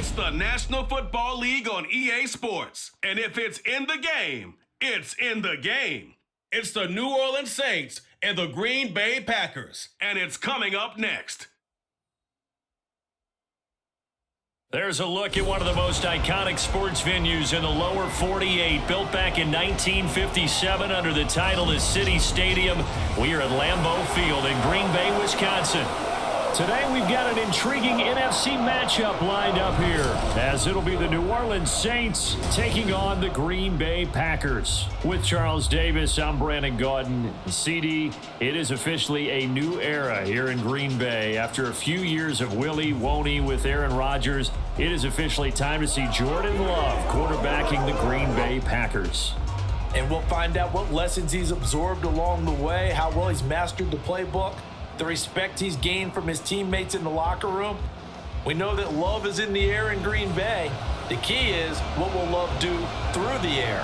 It's the National Football League on EA Sports. And if it's in the game, it's in the game. It's the New Orleans Saints and the Green Bay Packers. And it's coming up next. There's a look at one of the most iconic sports venues in the lower 48, built back in 1957 under the title of City Stadium. We are at Lambeau Field in Green Bay, Wisconsin. Today we've got an intriguing NFC matchup lined up here as it'll be the New Orleans Saints taking on the Green Bay Packers. With Charles Davis, I'm Brandon Gaudin. CD, it is officially a new era here in Green Bay. After a few years of Willie Woney with Aaron Rodgers, it is officially time to see Jordan Love quarterbacking the Green Bay Packers. And we'll find out what lessons he's absorbed along the way, how well he's mastered the playbook, the respect he's gained from his teammates in the locker room. We know that love is in the air in Green Bay. The key is what will love do through the air.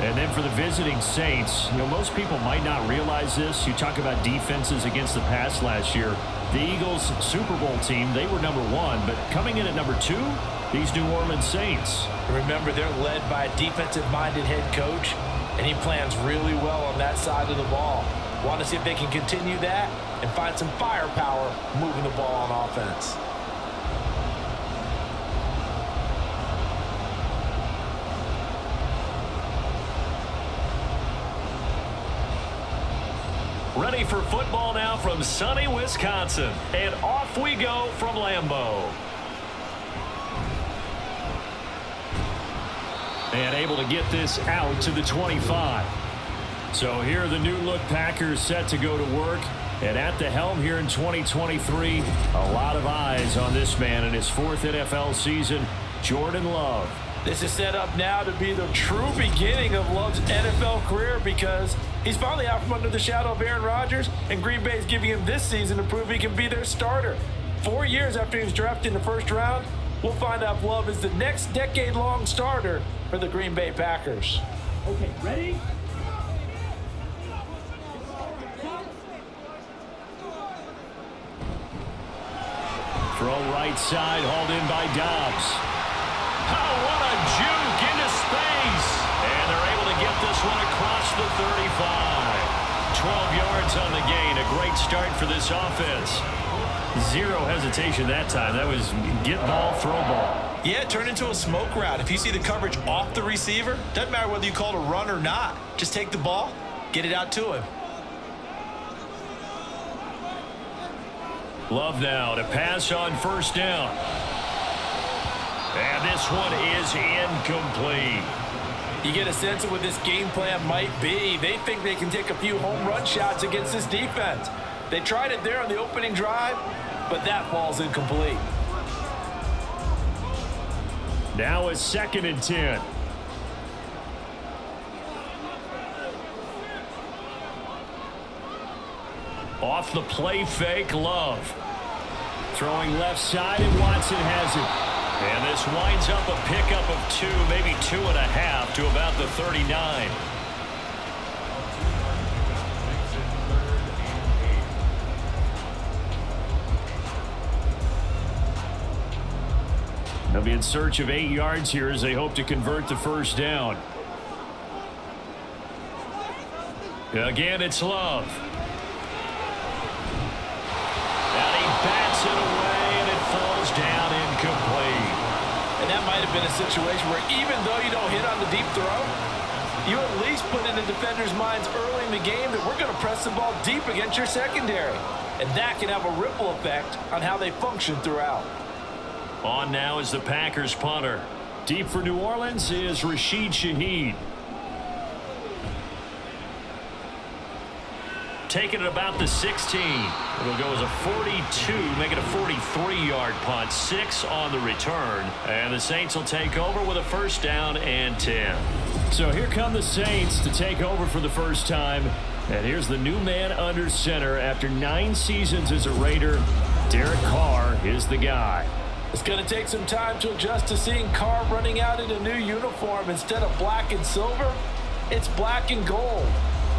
And then for the visiting Saints, you know, most people might not realize this. You talk about defenses against the pass last year. The Eagles Super Bowl team, they were number one, but coming in at number two, these New Orleans Saints. Remember, they're led by a defensive-minded head coach, and he plans really well on that side of the ball. Want to see if they can continue that and find some firepower moving the ball on offense. Ready for football now from sunny Wisconsin. And off we go from Lambeau. And able to get this out to the 25. So here are the new look Packers set to go to work. And at the helm here in 2023, a lot of eyes on this man in his fourth NFL season, Jordan Love. This is set up now to be the true beginning of Love's NFL career because he's finally out from under the shadow of Aaron Rodgers, and Green Bay is giving him this season to prove he can be their starter. Four years after he was drafted in the first round, we'll find out if Love is the next decade-long starter for the Green Bay Packers. Okay, ready? Throw right side, hauled in by Doubs. Oh, what a juke into space. And they're able to get this one across the 35. 12 yards on the gain. A great start for this offense. Zero hesitation that time. That was get ball, throw ball. Yeah, turn into a smoke route. If you see the coverage off the receiver, doesn't matter whether you call it a run or not. Just take the ball, get it out to him. Love now to pass on first down. And this one is incomplete. You get a sense of what this game plan might be. They think they can take a few home run shots against this defense. They tried it there on the opening drive, but that ball's incomplete. Now a second and 10. Off the play fake, Love. Throwing left side, and Watson has it. And this winds up a pickup of two, maybe two and a half to about the 39. They'll be in search of eight yards here as they hope to convert the first down. Again, it's Love. And he bats it away, and it falls down incomplete. And that might have been a situation where even though you don't hit on the deep throw, you at least put it in the defender's minds early in the game that we're going to press the ball deep against your secondary. And that can have a ripple effect on how they function throughout. On now is the Packers punter. Deep for New Orleans is Rashid Shaheed. Taking it about the 16. It'll go as a 42, make it a 43-yard punt. Six on the return. And the Saints will take over with a first down and 10. So here come the Saints to take over for the first time. And here's the new man under center after nine seasons as a Raider. Derek Carr is the guy. It's going to take some time to adjust to seeing Carr running out in a new uniform instead of black and silver. It's black and gold.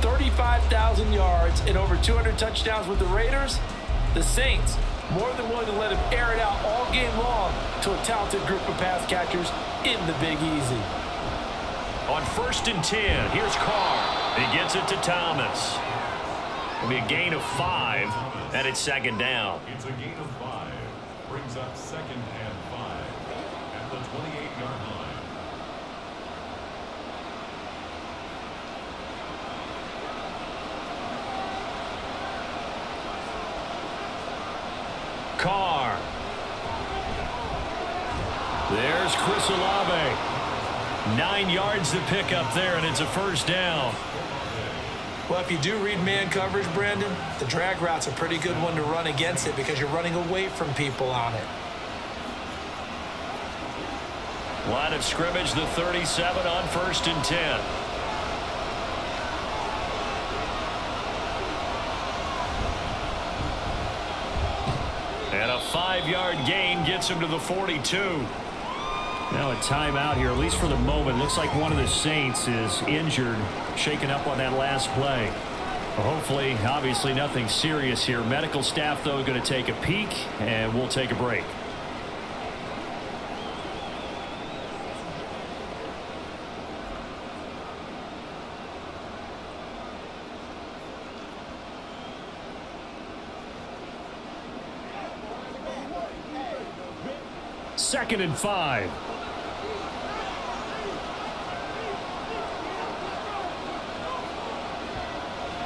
35,000 yards and over 200 touchdowns with the Raiders. The Saints, more than willing to let him air it out all game long to a talented group of pass catchers in the Big Easy. On first and 10, here's Carr. He gets it to Thomas. It'll be a gain of five, and it's second down. It's a gain of five. Brings up second and five at the 28-yard line. Carr. There's Chris Olave. Nine yards to pick up there, and it's a first down. Well, if you do read man coverage, Brandon, the drag route's a pretty good one to run against it because you're running away from people on it. Line of scrimmage, the 37 on first and 10. And a five-yard gain gets him to the 42. Now a timeout here, at least for the moment. Looks like one of the Saints is injured, shaken up on that last play. Well, hopefully, obviously nothing serious here. Medical staff, though, going to take a peek, and we'll take a break. Second and five.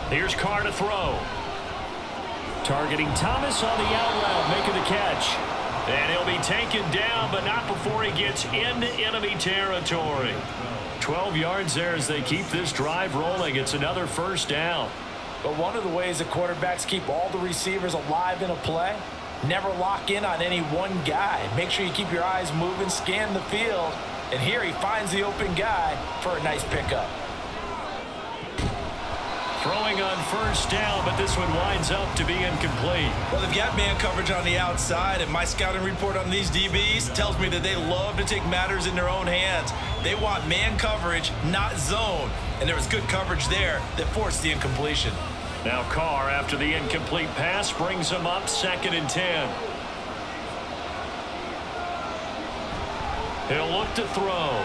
Here's Carr to throw. Targeting Thomas on the out route, making the catch. And he'll be taken down, but not before he gets into enemy territory. 12 yards there as they keep this drive rolling. It's another first down. But one of the ways that quarterbacks keep all the receivers alive in a play, never lock in on any one guy. Make sure you keep your eyes moving, scan the field. And here he finds the open guy for a nice pickup. Throwing on first down, but this one winds up to be incomplete. Well, they've got man coverage on the outside, and my scouting report on these DBs tells me that they love to take matters in their own hands. They want man coverage, not zone. And there was good coverage there that forced the incompletion. Now Carr, after the incomplete pass, brings him up second and 10. He'll look to throw.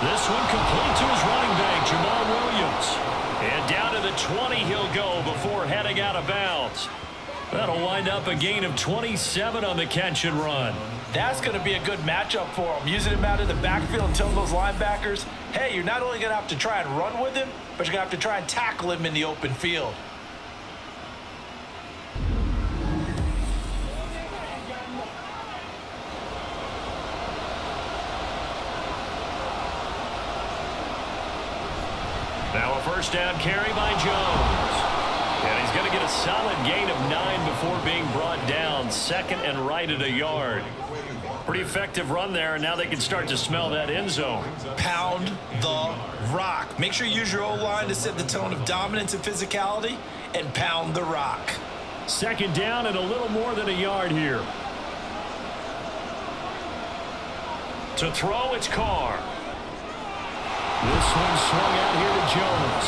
This one complete to his running Jamaal Williams. And down to the 20 he'll go before heading out of bounds. That'll wind up a gain of 27 on the catch and run. That's going to be a good matchup for him. Using him out of the backfield and telling those linebackers, hey, you're not only going to have to try and run with him, but you're going to have to try and tackle him in the open field. First down carry by Jones. And he's going to get a solid gain of nine before being brought down. Second and right at a yard. Pretty effective run there, and now they can start to smell that end zone. Pound the rock. Make sure you use your O-line to set the tone of dominance and physicality, and pound the rock. Second down and a little more than a yard here. To throw, it's Carr. This one swung out here to Jones.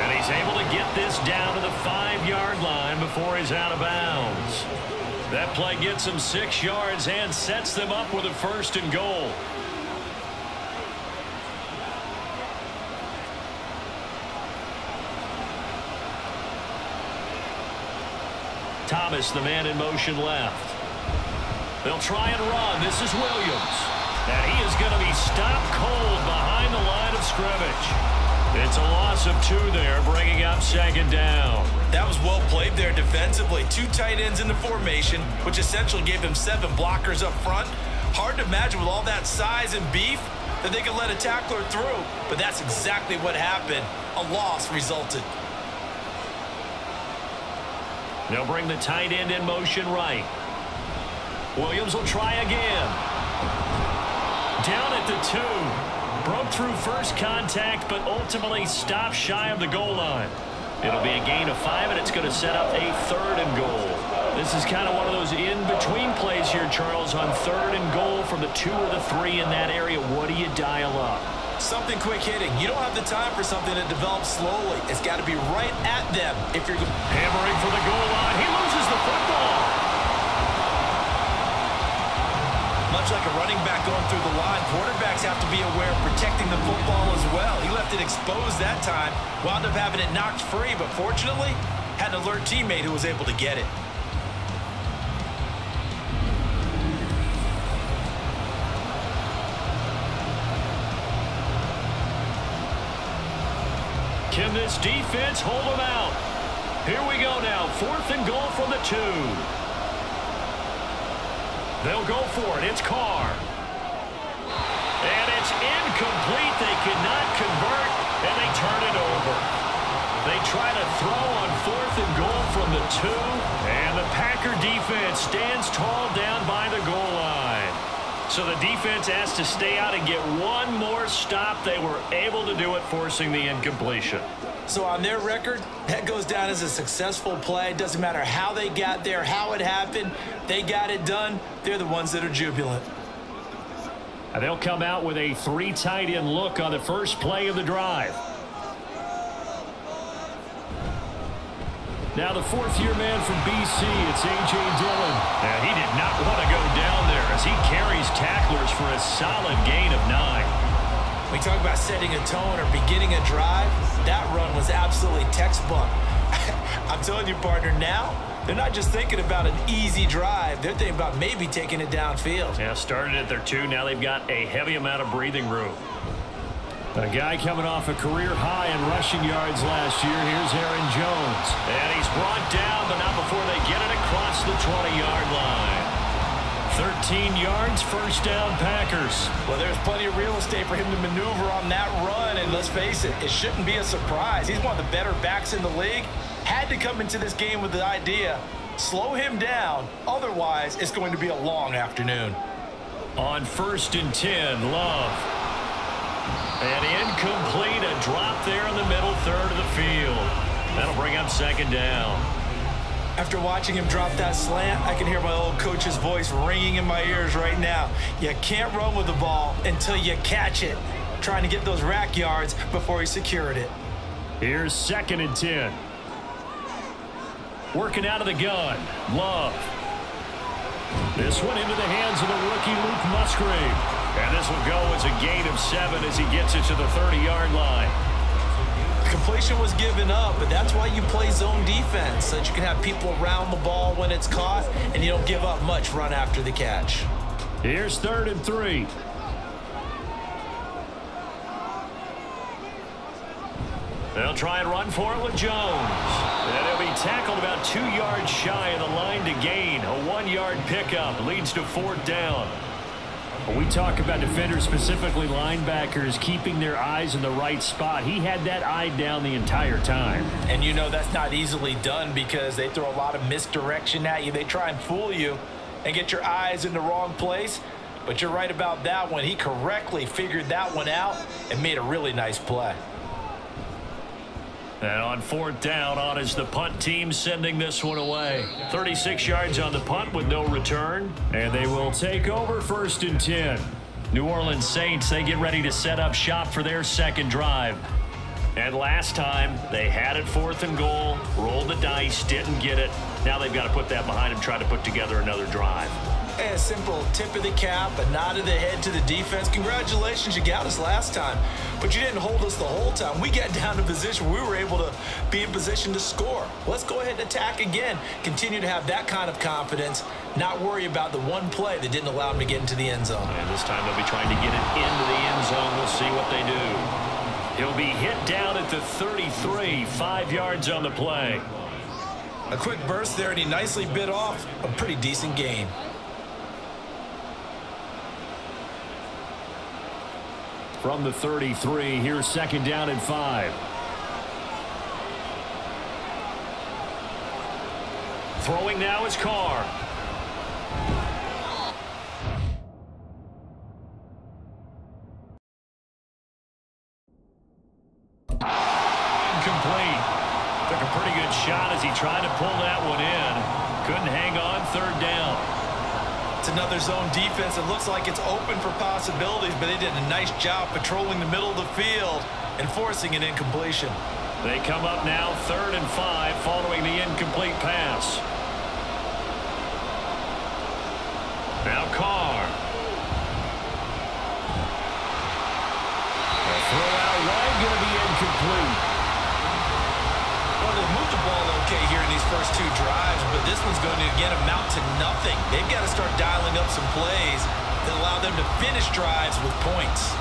And he's able to get this down to the five-yard line before he's out of bounds. That play gets him six yards and sets them up with a first and goal. Thomas, the man in motion left. They'll try and run. This is Williams. And he is going to be stopped cold the line of scrimmage. It's a loss of two there, bringing up second down. That was well played there defensively. Two tight ends in the formation, which essentially gave him seven blockers up front. Hard to imagine with all that size and beef that they could let a tackler through, but that's exactly what happened. A loss resulted. They'll bring the tight end in motion right. Williams will try again. Down at the two. Broke through first contact, but ultimately stopped shy of the goal line. It'll be a gain of five, and it's going to set up a third and goal. This is kind of one of those in-between plays here, Charles, on third and goal from the two or the three in that area. What do you dial up? Something quick hitting. You don't have the time for something that develops slowly. It's got to be right at them if you're... Hammering for the goal line. He loses the football. Much like a running back going through the line, quarterbacks have to be aware of protecting the football as well. He left it exposed that time, wound up having it knocked free, but fortunately, had an alert teammate who was able to get it. Can this defense hold them out? Here we go now. Fourth and goal from the two. They'll go for it. It's Carr. And it's incomplete. They cannot convert, and they turn it over. They try to throw on fourth and goal from the two, and the Packer defense stands tall down by the goal line. So the defense has to stay out and get one more stop. They were able to do it, forcing the incompletion. So on their record, that goes down as a successful play. It Doesn't matter how they got there, how it happened. They got it done. They're the ones that are jubilant. And they'll come out with a three tight end look on the first play of the drive. Now the fourth-year man from BC, it's A.J. Dillon. And he did not want to go down there as he carries tacklers for a solid gain of nine. We talk about setting a tone or beginning a drive. That run was absolutely textbook. I'm telling you, partner, now they're not just thinking about an easy drive. They're thinking about maybe taking it downfield. Yeah, started at their two. Now they've got a heavy amount of breathing room. A guy coming off a career high in rushing yards last year. Here's Aaron Jones. And he's brought down, but not before they get it across the 20-yard line. 13 yards, first down Packers. Well, there's plenty of real estate for him to maneuver on that run, and let's face it, it shouldn't be a surprise. He's one of the better backs in the league. Had to come into this game with the idea, slow him down, otherwise it's going to be a long afternoon. On first and 10, Love. And incomplete, a drop there in the middle third of the field. That'll bring up second down. After watching him drop that slant, I can hear my old coach's voice ringing in my ears right now. You can't run with the ball until you catch it. Trying to get those rack yards before he secured it. Here's second and 10. Working out of the gun. Love. This one into the hands of the rookie Luke Musgrave. And this will go as a gain of seven as he gets it to the 30-yard line. Completion was given up, but that's why you play zone defense, so that you can have people around the ball when it's caught, and you don't give up much run after the catch. Here's third and three. They'll try and run for it with Jones. And he'll be tackled about two yards shy of the line to gain. A one-yard pickup leads to fourth down. We talk about defenders, specifically linebackers, keeping their eyes in the right spot. He had that eye down the entire time. And you know that's not easily done because they throw a lot of misdirection at you. They try and fool you and get your eyes in the wrong place. But you're right about that one. He correctly figured that one out and made a really nice play. And on fourth down, on is the punt team sending this one away. 36 yards on the punt with no return. And they will take over first and 10. New Orleans Saints, they get ready to set up shop for their second drive. And last time, they had it fourth and goal, rolled the dice, didn't get it. Now they've got to put that behind them, try to put together another drive. A simple tip of the cap, a nod of the head to the defense. Congratulations, you got us last time, but you didn't hold us the whole time. We got down to position we were able to be in position to score. Let's go ahead and attack again. Continue to have that kind of confidence, not worry about the one play that didn't allow them to get into the end zone. And this time they'll be trying to get it into the end zone. We'll see what they do. He'll be hit down at the 33, five yards on the play. A quick burst there, and he nicely bit off a pretty decent gain. From the 33, here's second down and five. Throwing now is Carr. Incomplete. Took a pretty good shot as he tried to pull that one in. Couldn't hang on third down. Another zone defense. It looks like it's open for possibilities, but they did a nice job patrolling the middle of the field and forcing an incompletion. They come up now third and five following the incomplete pass. Now Carr. A throw out wide going to be incomplete. Well, they've moved the ball okay here in these two drives, but this one's going to, again, amount to nothing. They've got to start dialing up some plays that allow them to finish drives with points.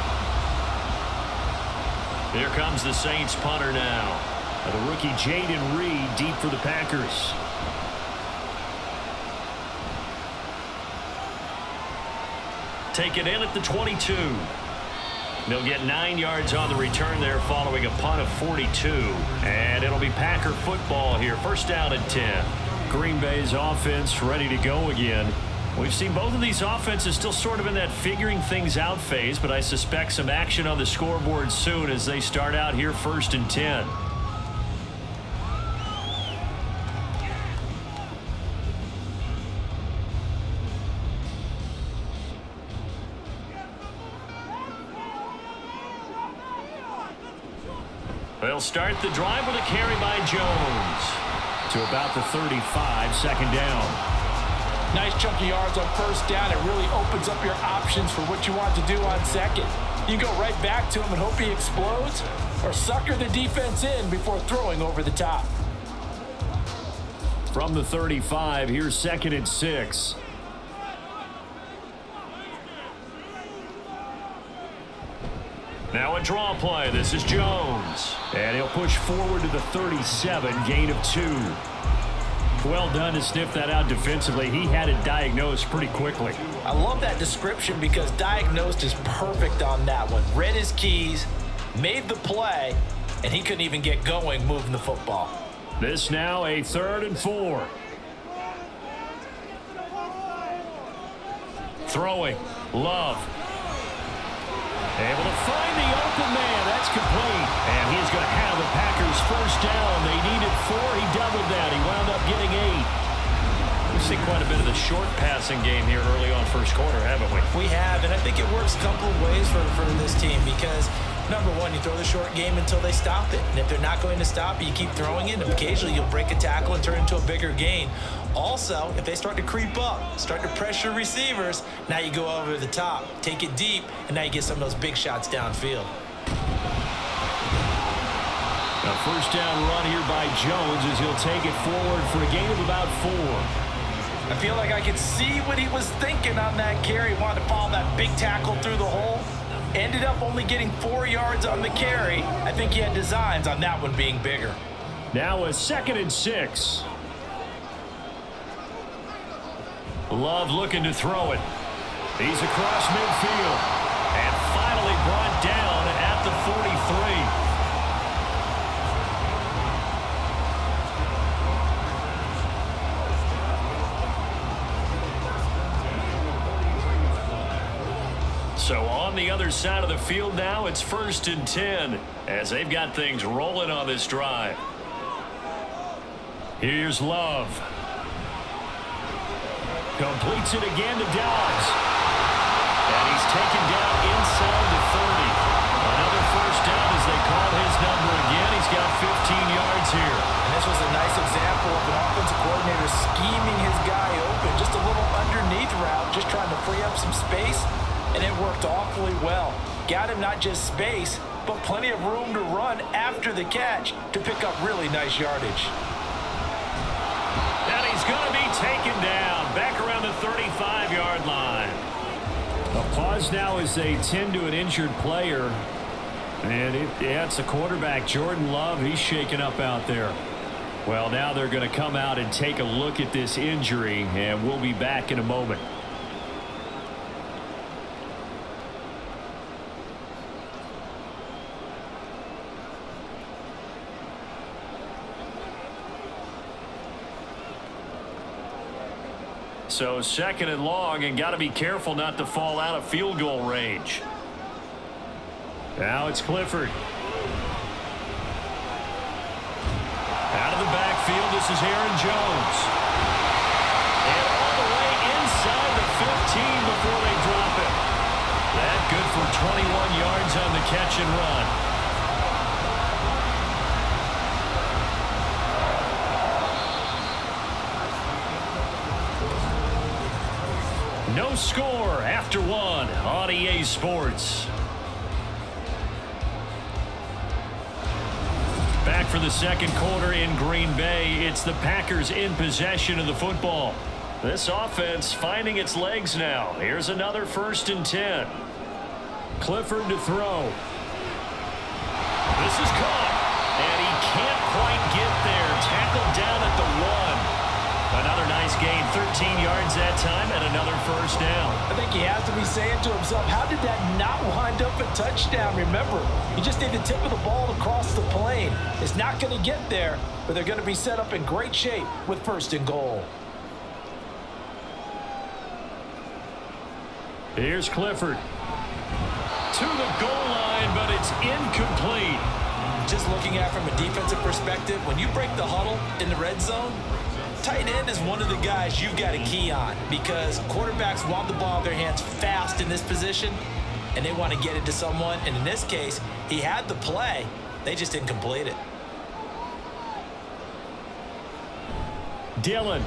Here comes the Saints punter now. The rookie Jayden Reed deep for the Packers. Take it in at the 22. They'll get nine yards on the return there following a punt of 42. And it'll be Packer football here. First down at 10. Green Bay's offense ready to go again. We've seen both of these offenses still sort of in that figuring things out phase, but I suspect some action on the scoreboard soon as they start out here first and 10. They'll start the drive with a carry by Jones to about the 35, second down. Nice chunky yards on first down. It really opens up your options for what you want to do on second. You go right back to him and hope he explodes or sucker the defense in before throwing over the top. From the 35, here's second and six. Now a draw play. This is Jones. And he'll push forward to the 37, gain of two. Well done to sniff that out defensively. He had it diagnosed pretty quickly. I love that description because diagnosed is perfect on that one. Read his keys, made the play, and he couldn't even get going moving the football. This now a third and four. Throwing. Love. Able to find the open man. That's complete. And he's going to have the Packers first down. They needed four. He doubled that. He wound up getting eight. We've seen quite a bit of the short passing game here early on first quarter, haven't we? We have, and I think it works a couple of ways for, for this team because number one, you throw the short game until they stop it. And if they're not going to stop it, you keep throwing it, and occasionally you'll break a tackle and turn into a bigger gain. Also, if they start to creep up, start to pressure receivers, now you go over the top, take it deep, and now you get some of those big shots downfield. A first down run here by Jones as he'll take it forward for a gain of about four. I feel like I could see what he was thinking on that carry. Wanted to follow that big tackle through the hole. Ended up only getting four yards on the carry. I think he had designs on that one being bigger. Now a second and six. Love looking to throw it. He's across midfield. And finally brought down at the 43. So on the other side of the field now, it's first and 10 as they've got things rolling on this drive. Here's Love. Completes it again to Doubs. And he's taken down inside the 30. Another first down as they call his number again. He's got 15 yards here. And this was a nice example of an offensive coordinator scheming his guy open. Just a little underneath route, just trying to free up some space. And it worked awfully well. Got him not just space, but plenty of room to run after the catch to pick up really nice yardage. Taken down back around the 35-yard line. A pause now as they tend to an injured player. And it, yeah, it's the quarterback, Jordan Love. He's shaken up out there. Well, now they're going to come out and take a look at this injury, and we'll be back in a moment. So second and long, and got to be careful not to fall out of field goal range. Now it's Clifford. Out of the backfield, this is Aaron Jones. And all the way inside the 15 before they drop it. That good for 21 yards on the catch and run. Score after one on EA Sports. Back for the second quarter in Green Bay. It's the Packers in possession of the football. This offense finding its legs now. Here's another first and 10. Clifford to throw. This is caught. And he can't quite get there. Tackled down at the one. Another nice gain, 13 yards that time, another first down. I think he has to be saying to himself, how did that not wind up a touchdown? Remember, you just need the tip of the ball across the plane. It's not going to get there, but they're going to be set up in great shape with first and goal. Here's Clifford. To the goal line, but it's incomplete. Just looking at from a defensive perspective, when you break the huddle in the red zone, tight end is one of the guys you've got to key on because quarterbacks want the ball in their hands fast in this position, and they want to get it to someone. And in this case, he had the play. They just didn't complete it. Dillon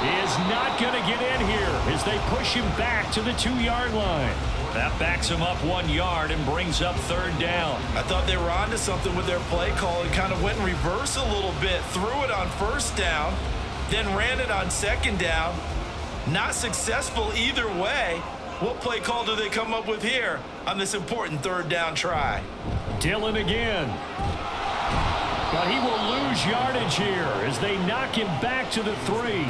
is not going to get in here as they push him back to the two-yard line. That backs him up one yard and brings up third down. I thought they were onto something with their play call and kind of went in reverse a little bit. Threw it on first down, then ran it on second down. Not successful either way. What play call do they come up with here on this important third down try? Dillon again. But he will lose yardage here as they knock him back to the three.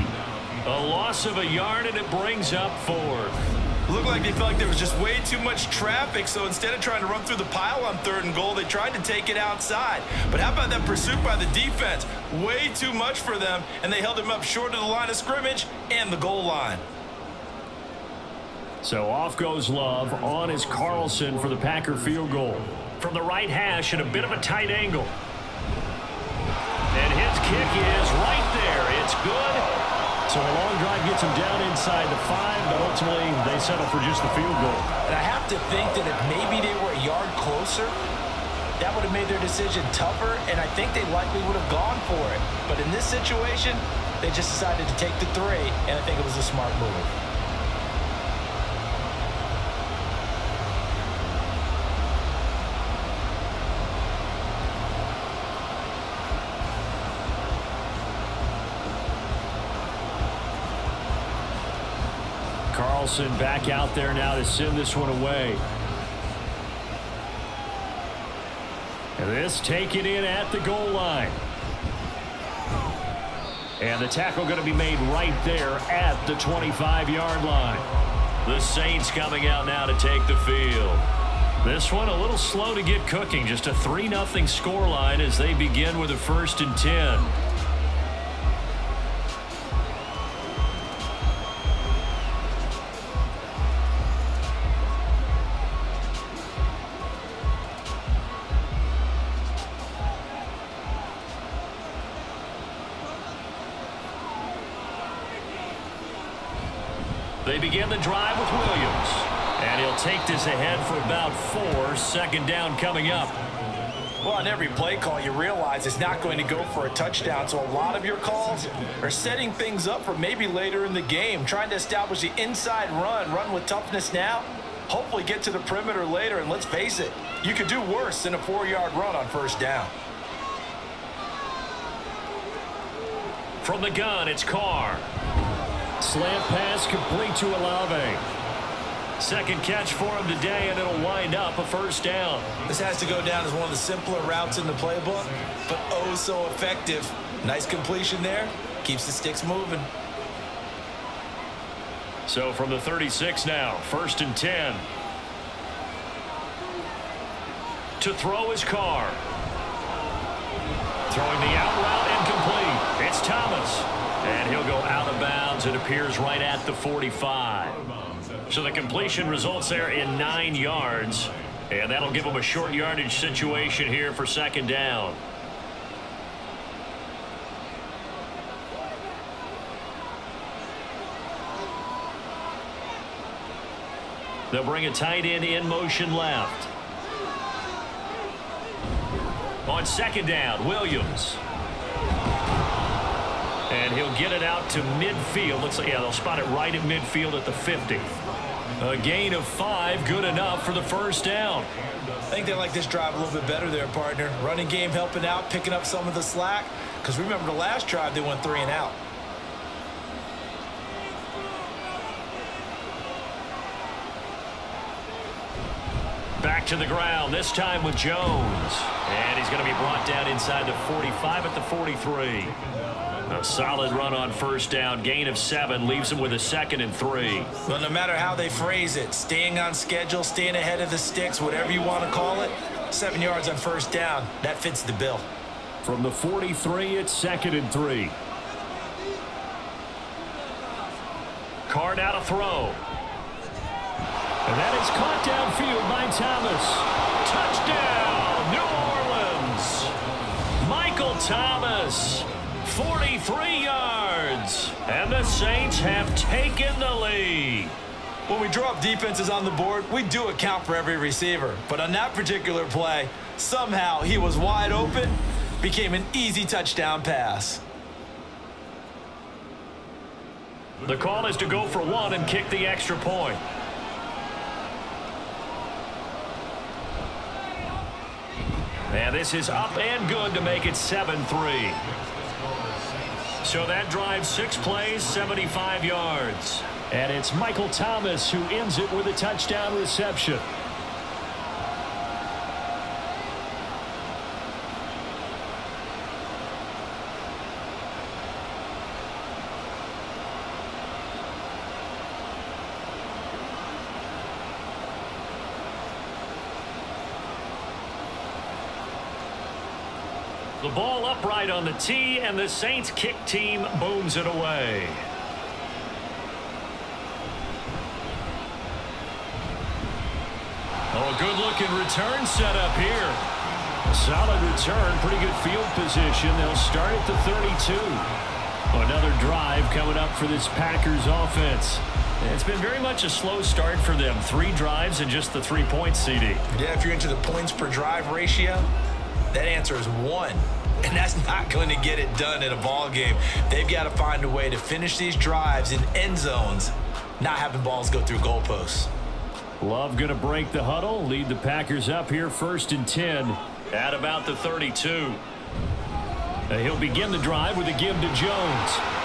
A loss of a yard, and it brings up fourth. Looked like they felt like there was just way too much traffic, so instead of trying to run through the pile on third and goal, they tried to take it outside. But how about that pursuit by the defense? Way too much for them, and they held him up short of the line of scrimmage and the goal line. So off goes Love. On is Carlson for the Packer field goal. From the right hash at a bit of a tight angle. And his kick is right there. It's good. So a long drive gets them down inside the five, but ultimately they settle for just the field goal. And I have to think that if maybe they were a yard closer, that would have made their decision tougher, and I think they likely would have gone for it. But in this situation, they just decided to take the three, and I think it was a smart move. Carlson back out there now to send this one away. And this taken in at the goal line. And the tackle going to be made right there at the 25-yard line. The Saints coming out now to take the field. This one a little slow to get cooking. Just a 3-0 score line as they begin with a first and 10. They begin the drive with Williams. And he'll take this ahead for about four. Second down coming up. Well, on every play call, you realize it's not going to go for a touchdown. So a lot of your calls are setting things up for maybe later in the game, trying to establish the inside run, run with toughness now, hopefully get to the perimeter later. And let's face it, you could do worse than a four-yard run on first down. From the gun, it's Carr. Slant pass complete to Olave. Second catch for him today, and it'll wind up a first down. This has to go down as one of the simpler routes in the playbook, but oh so effective. Nice completion there. Keeps the sticks moving. So from the 36 now, first and 10. To throw his Carr. Throwing the out route incomplete. It's Thomas. And he'll go out of It appears right at the 45. So the completion results there in nine yards. And that'll give them a short yardage situation here for second down. They'll bring a tight end in motion left. On second down, Williams. And he'll get it out to midfield. Looks like, yeah, they'll spot it right at midfield at the 50. A gain of five, good enough for the first down. I think they like this drive a little bit better there, partner. Running game helping out, picking up some of the slack. Because remember the last drive, they went three and out. Back to the ground, this time with Jones. And he's going to be brought down inside the 45 at the 43. A solid run on first down. Gain of seven leaves him with a second and three. Well, no matter how they phrase it, staying on schedule, staying ahead of the sticks, whatever you want to call it, seven yards on first down, that fits the bill. From the 43, it's second and three. Card out a throw. And that is caught downfield by Thomas. Touchdown, New Orleans. Michael Thomas, 43 yards. And the Saints have taken the lead. When we draw up defenses on the board, we do account for every receiver. But on that particular play, somehow he was wide open, became an easy touchdown pass. The call is to go for one and kick the extra point. And this is up and good to make it 7-3. So that drives six plays, 75 yards. And it's Michael Thomas who ends it with a touchdown reception. The upright on the tee, and the Saints kick team booms it away. Oh, a good-looking return set up here. A solid return, pretty good field position. They'll start at the 32. Another drive coming up for this Packers offense. It's been very much a slow start for them. Three drives and just the three points, CD. Yeah, if you're into the points per drive ratio, that answer is one. And that's not going to get it done in a ball game. They've got to find a way to finish these drives in end zones, not having balls go through goalposts. Love going to break the huddle, lead the Packers up here first and 10 at about the 32. He'll begin the drive with a give to Jones.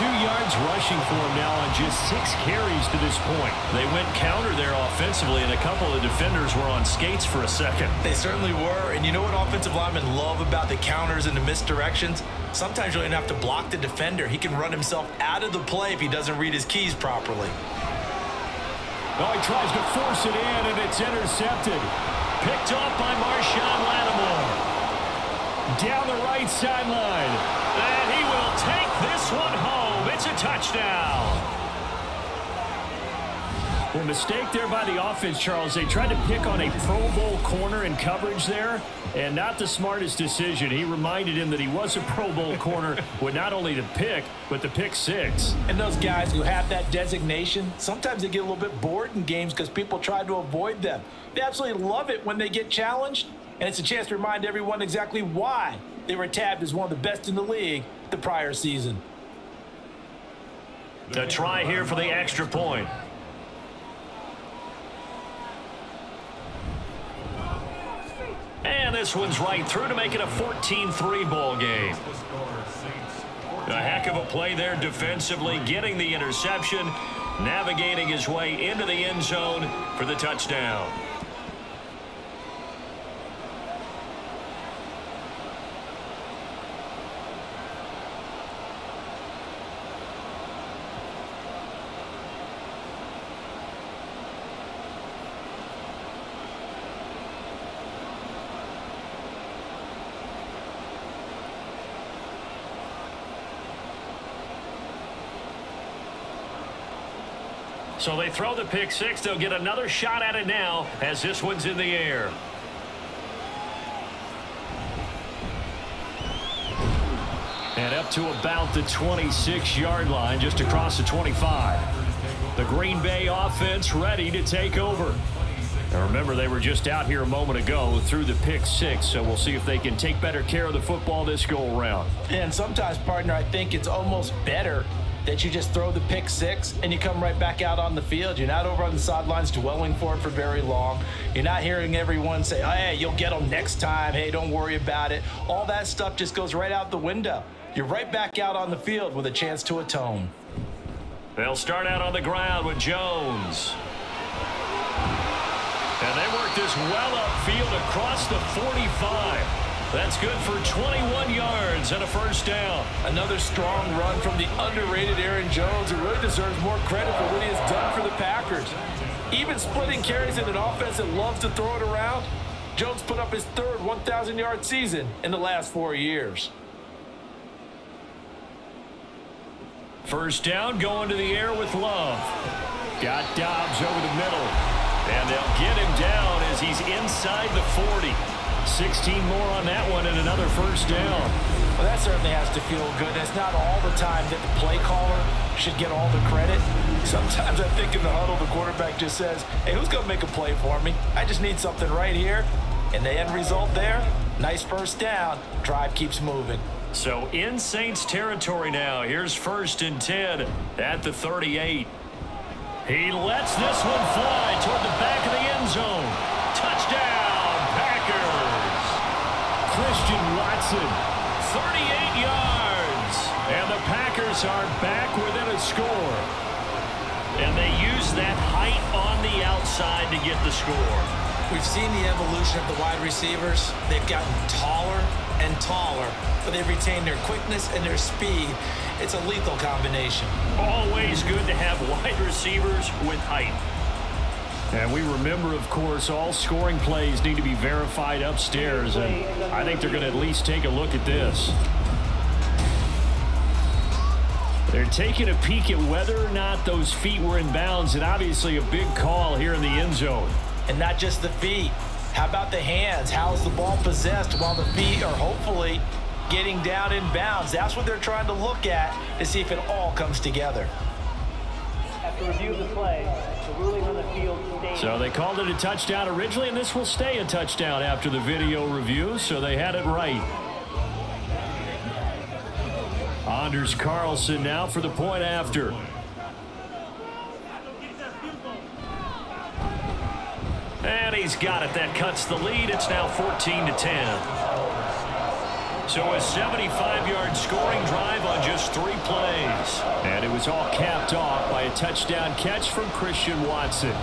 42 yards rushing for him now on just six carries to this point. They went counter there offensively, and a couple of defenders were on skates for a second. They certainly were, and you know what offensive linemen love about the counters and the misdirections? Sometimes you don't have to block the defender. He can run himself out of the play if he doesn't read his keys properly. Oh, he tries to force it in, and it's intercepted. Picked off by Marshon Lattimore. Down the right sideline. And he will take this one home. It's a touchdown. Well, mistake there by the offense, Charles. They tried to pick on a Pro Bowl corner in coverage there, and not the smartest decision. He reminded him that he was a Pro Bowl corner with not only the pick, but the pick six. And those guys who have that designation, sometimes they get a little bit bored in games because people try to avoid them. They absolutely love it when they get challenged, and it's a chance to remind everyone exactly why they were tabbed as one of the best in the league the prior season. A try here for the extra point. And this one's right through to make it a 14-3 ball game. A heck of a play there defensively, getting the interception, navigating his way into the end zone for the touchdown. So they throw the pick six. They'll get another shot at it now as this one's in the air. And up to about the 26-yard line, just across the 25. The Green Bay offense ready to take over. Now remember, they were just out here a moment ago through the pick six, so we'll see if they can take better care of the football this go around. And sometimes, partner, I think it's almost better that you just throw the pick six and you come right back out on the field. You're not over on the sidelines dwelling for it for very long. You're not hearing everyone say, oh, hey, you'll get them next time. Hey, don't worry about it. All that stuff just goes right out the window. You're right back out on the field with a chance to atone. They'll start out on the ground with Jones. And they work this well upfield across the 45. That's good for 21 yards and a first down. Another strong run from the underrated Aaron Jones, who really deserves more credit for what he has done for the Packers. Even splitting carries in an offense that loves to throw it around, Jones put up his third 1,000-yard season in the last four years. First down, going to the air with Love. Got Doubs over the middle. And they'll get him down as he's inside the 40. 16 more on that one and another first down. Well, that certainly has to feel good. It's not all the time that the play caller should get all the credit. Sometimes I think in the huddle, the quarterback just says, hey, who's going to make a play for me? I just need something right here. And the end result there, nice first down. Drive keeps moving. So in Saints territory now. Here's first and 10 at the 38. He lets this one fly toward the back of the end zone. Touchdown, Packers. Christian Watson, 38 yards. And the Packers are back within a score. And they use that height on the outside to get the score. We've seen the evolution of the wide receivers. They've gotten taller and taller, but they've retained their quickness and their speed. It's a lethal combination. Always good to have wide receivers with height. And we remember, of course, all scoring plays need to be verified upstairs, and I think they're going to at least take a look at this. They're taking a peek at whether or not those feet were in bounds, and obviously a big call here in the end zone. And not just the feet. How about the hands? How's the ball possessed while the feet are hopefully getting down in bounds? That's what they're trying to look at to see if it all comes together. After review the play, the ruling on the field. So they called it a touchdown originally, and this will stay a touchdown after the video review, so they had it right. Anders Carlson now for the point after. And he's got it. That cuts the lead. It's now 14 to 10. So a 75-yard scoring drive on just three plays. And it was all capped off by a touchdown catch from Christian Watson.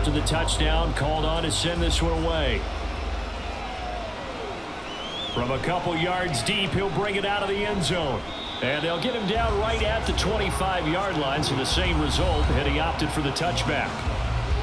After the touchdown, called on to send this one away. From a couple yards deep, he'll bring it out of the end zone. And they'll get him down right at the 25-yard line, so the same result, and he opted for the touchback.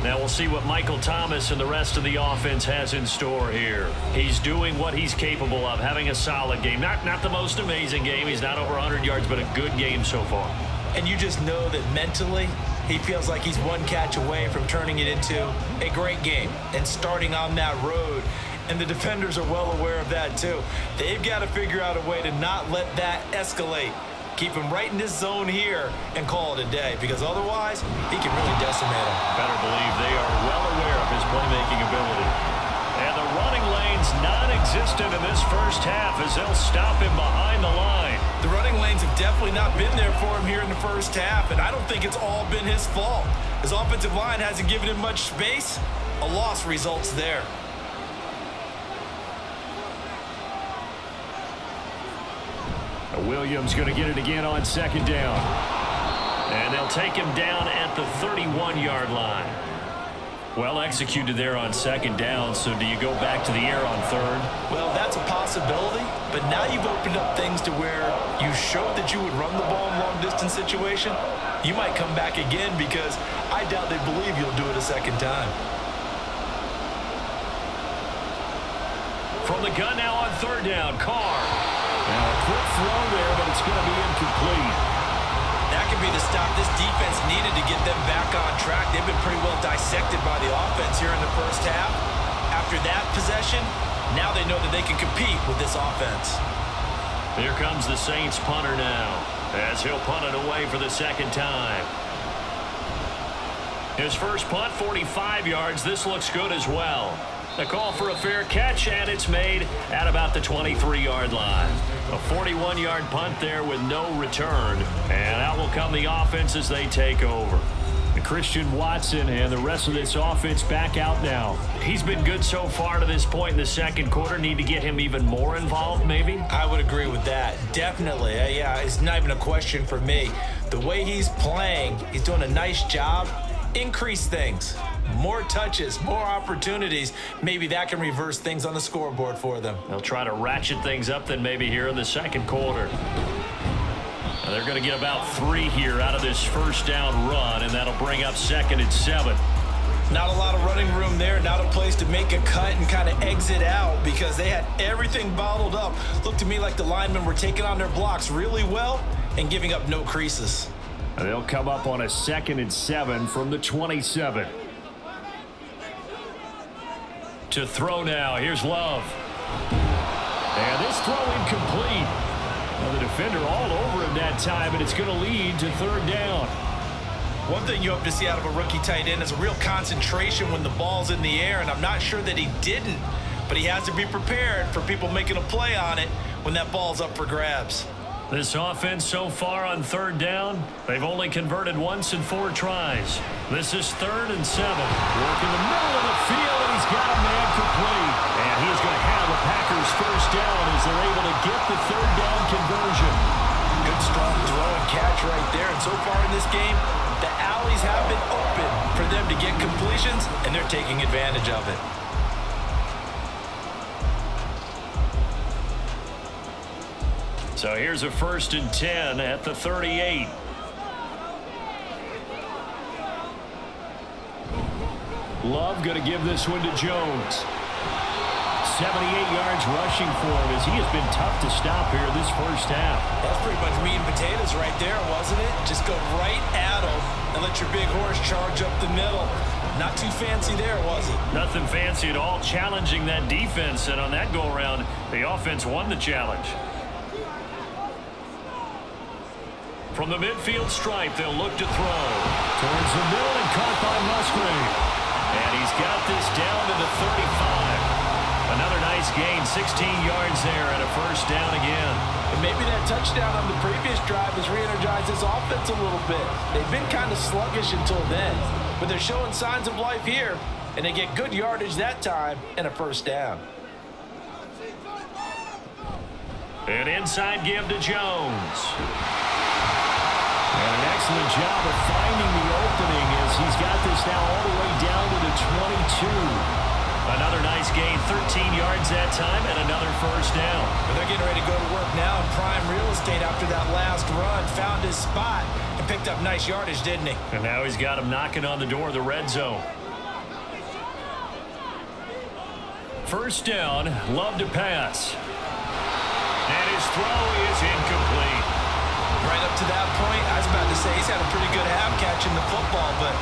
Now we'll see what Michael Thomas and the rest of the offense has in store here. He's doing what he's capable of, having a solid game. Not, not the most amazing game. He's not over 100 yards, but a good game so far. And you just know that mentally, he feels like he's one catch away from turning it into a great game and starting on that road. And the defenders are well aware of that, too. They've got to figure out a way to not let that escalate. Keep him right in this zone here and call it a day because otherwise he can really decimate him. Better believe they are well aware of his playmaking ability. And the running lane's non-existent in this first half as they'll stop him behind the line. Lanes have definitely not been there for him here in the first half, and I don't think it's all been his fault. His offensive line hasn't given him much space. A loss results there. Williams going to get it again on second down. And they'll take him down at the 31-yard line. Well executed there on second down, so do you go back to the air on third? Well, that's a possibility, but now you've opened up things to where you showed that you would run the ball in long-distance situation. You might come back again because I doubt they believe you'll do it a second time. From the gun now on third down, Carr. Now a quick throw there, but it's going to be incomplete. The stop this defense needed to get them back on track. They've been pretty well dissected by the offense here in the first half. After that possession, now they know that they can compete with this offense. Here comes the Saints punter now as he'll punt it away for the second time. His first punt, 45 yards. This looks good as well. The call for a fair catch, and it's made at about the 23-yard line. A 41-yard punt there with no return, and out will come the offense as they take over. Christian Watson and the rest of this offense back out now. He's been good so far to this point in the second quarter. Need to get him even more involved, maybe? I would agree with that. Definitely. Uh, yeah, it's not even a question for me. The way he's playing, he's doing a nice job. Increase things. More touches, more opportunities. Maybe that can reverse things on the scoreboard for them. They'll try to ratchet things up then maybe here in the second quarter. They're going to get about three here out of this first down run, and that'll bring up second and seven. Not a lot of running room there. Not a place to make a cut and kind of exit out because they had everything bottled up. Looked to me like the linemen were taking on their blocks really well and giving up no creases. They'll come up on a second and seven from the 27. To throw now. Here's Love. And this throw incomplete. Well, the defender all over him that time, and it's going to lead to third down. One thing you hope to see out of a rookie tight end is a real concentration when the ball's in the air, and I'm not sure that he didn't, but he has to be prepared for people making a play on it when that ball's up for grabs. This offense so far on third down, they've only converted once in four tries. This is third and seven. Work in the middle of the field, completions, and they're taking advantage of it. So here's a first and 10 at the 38. Love going to give this one to Jones. 78 yards rushing for him as he has been tough to stop here this first half. That's pretty much meat and potatoes right there, wasn't it? Just go right at him and let your big horse charge up the middle. Not too fancy there, was it? Nothing fancy at all, challenging that defense. And on that go-around, the offense won the challenge. From the midfield stripe, they'll look to throw. Towards the middle and caught by Musgrave. And he's got this down to the 35. Another nice gain, 16 yards there and a first down again. And maybe that touchdown on the previous drive has re-energized this offense a little bit. They've been kind of sluggish until then, but they're showing signs of life here, and they get good yardage that time and a first down. An inside give to Jones. And an excellent job of 13 yards that time, and another first down. But they're getting ready to go to work now in prime real estate after that last run. Found his spot and picked up nice yardage, didn't he? And now he's got him knocking on the door of the red zone. First down, love to pass. And his throw is incomplete. Right up to that point, I was about to say he's had a pretty good half catching the football, but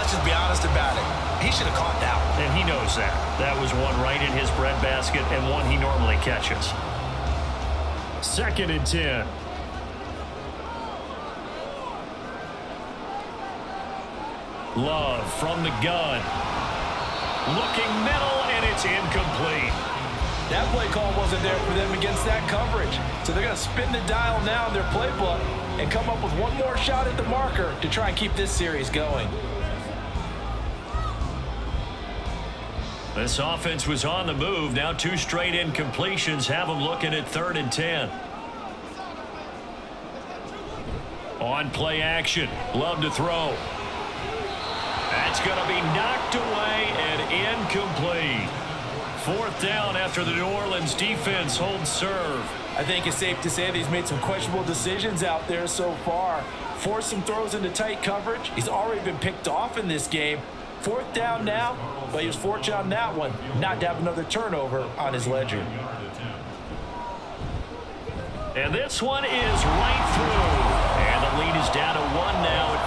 let's just be honest about it. He should have caught that one. And he knows that. That was one right in his breadbasket and one he normally catches. Second and 10. Love from the gun. Looking middle, and it's incomplete. That play call wasn't there for them against that coverage. So they're going to spin the dial now in their playbook and come up with one more shot at the marker to try and keep this series going. This offense was on the move. Now two straight incompletions have them looking at third and 10. On play action. Love to throw. That's going to be knocked away and incomplete. Fourth down after the New Orleans defense holds serve. I think it's safe to say that he's made some questionable decisions out there so far. Forced some throws into tight coverage. He's already been picked off in this game. Fourth down now, but he was fortunate on that one not to have another turnover on his ledger. And this one is right through. And the lead is down to one now at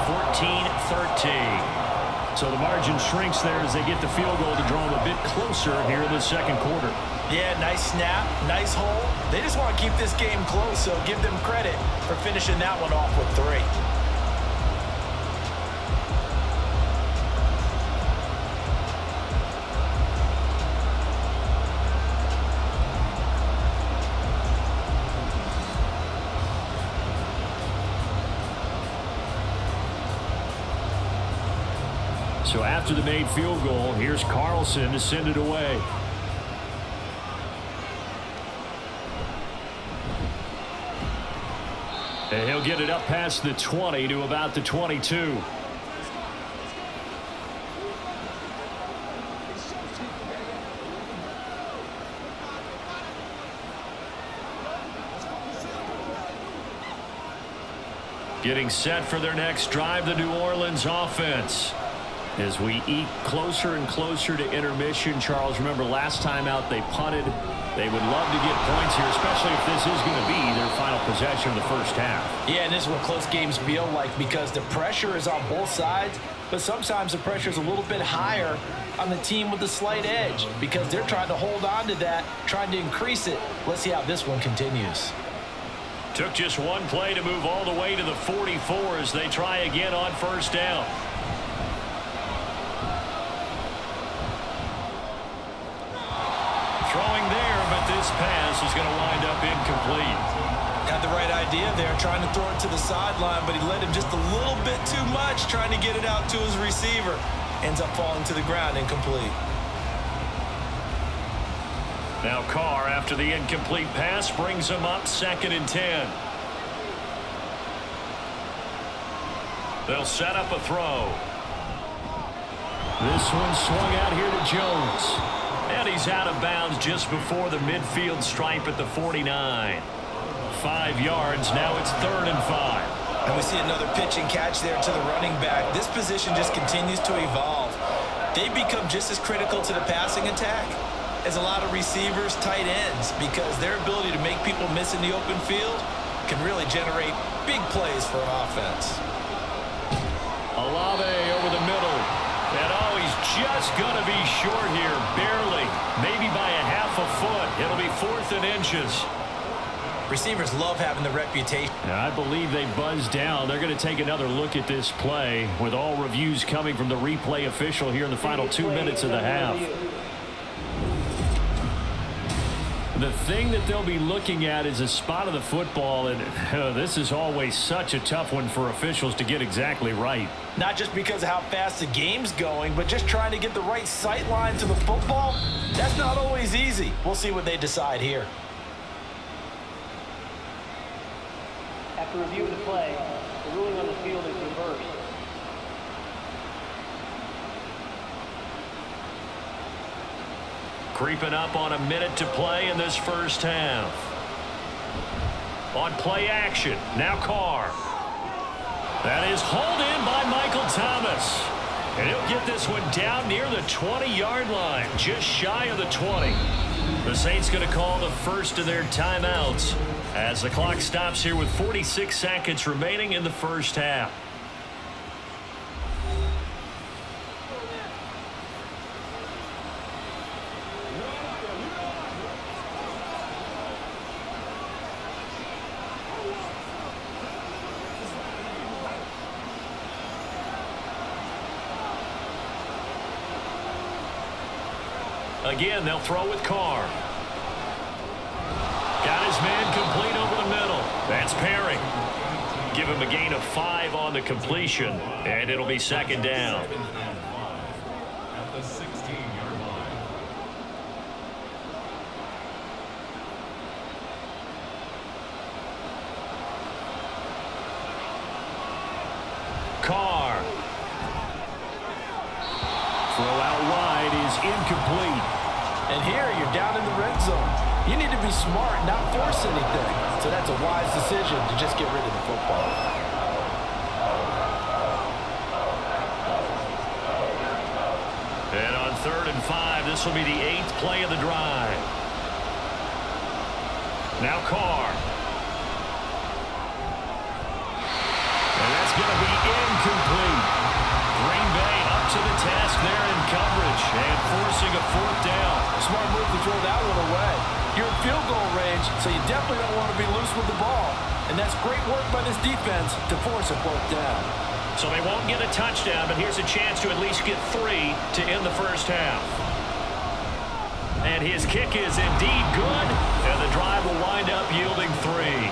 14-13. So the margin shrinks there as they get the field goal to draw them a bit closer here in the second quarter. Yeah, nice snap, nice hole. They just want to keep this game close, so give them credit for finishing that one off with three. So after the made field goal, here's Carlson to send it away. And he'll get it up past the 20 to about the 22. Getting set for their next drive, the New Orleans offense. As we eat closer and closer to intermission, Charles, remember last time out they punted. They would love to get points here, especially if this is going to be their final possession of the first half. Yeah, and this is what close games feel like because the pressure is on both sides, but sometimes the pressure is a little bit higher on the team with the slight edge because they're trying to hold on to that, trying to increase it. Let's see how this one continues. Took just one play to move all the way to the 44 as they try again on first down. Throwing there, but this pass is going to wind up incomplete. Had the right idea there, trying to throw it to the sideline, but he led him just a little bit too much, trying to get it out to his receiver. Ends up falling to the ground incomplete. Now Carr, after the incomplete pass, brings him up second and 10. They'll set up a throw. This one swung out here to Jones. And he's out of bounds just before the midfield stripe at the 49. Five yards. Now it's third and five. And we see another pitch and catch there to the running back. This position just continues to evolve. They become just as critical to the passing attack as a lot of receivers, tight ends, because their ability to make people miss in the open field can really generate big plays for an offense. Olave over the middle. And oh, he's just going to be short here, barely, maybe by a half a foot. It'll be fourth and inches. Receivers love having the reputation. I believe they buzzed down. They're going to take another look at this play with all reviews coming from the replay official here in the final two minutes of the half. The thing that they'll be looking at is a spot of the football, and uh, this is always such a tough one for officials to get exactly right. Not just because of how fast the game's going, but just trying to get the right sight line to the football. That's not always easy. We'll see what they decide here. After review of the play, the ruling on the field is reversed. Creeping up on a minute to play in this first half. On play action, now Carr. That is hauled in by Michael Thomas. And he'll get this one down near the 20-yard line, just shy of the 20. The Saints going to call the first of their timeouts as the clock stops here with 46 seconds remaining in the first half. Again, they'll throw with Carr. Got his man complete over the middle. That's Perry. Give him a gain of five on the completion, and it'll be second down. At the 16-yard line. Carr. Throw out wide is incomplete. And here you're down in the red zone. You need to be smart, not force anything. So that's a wise decision to just get rid of the football. And on third and five, this will be the eighth play of the drive. Now Carr. And that's going to be incomplete. Green Bay up to the task there in coverage and forcing a fourth down. Smart move to throw that one away. You're in field goal range, so you definitely don't want to be loose with the ball. And that's great work by this defense to force a fourth down. So they won't get a touchdown, but here's a chance to at least get three to end the first half. And his kick is indeed good, and the drive will wind up yielding three.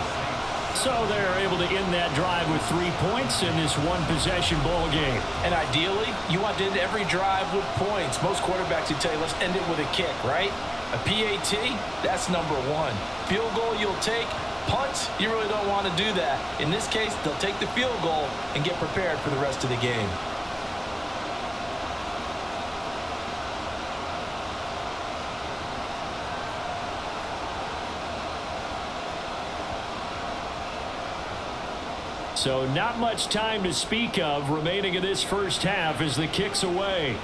So they're able to end that drive with three points in this one-possession ball game. And ideally, you want to end every drive with points. Most quarterbacks would tell you, let's end it with a kick, right? A PAT, that's number one. Field goal you'll take. Punts, you really don't want to do that. In this case, they'll take the field goal and get prepared for the rest of the game. So not much time to speak of remaining in this first half as the kick's away.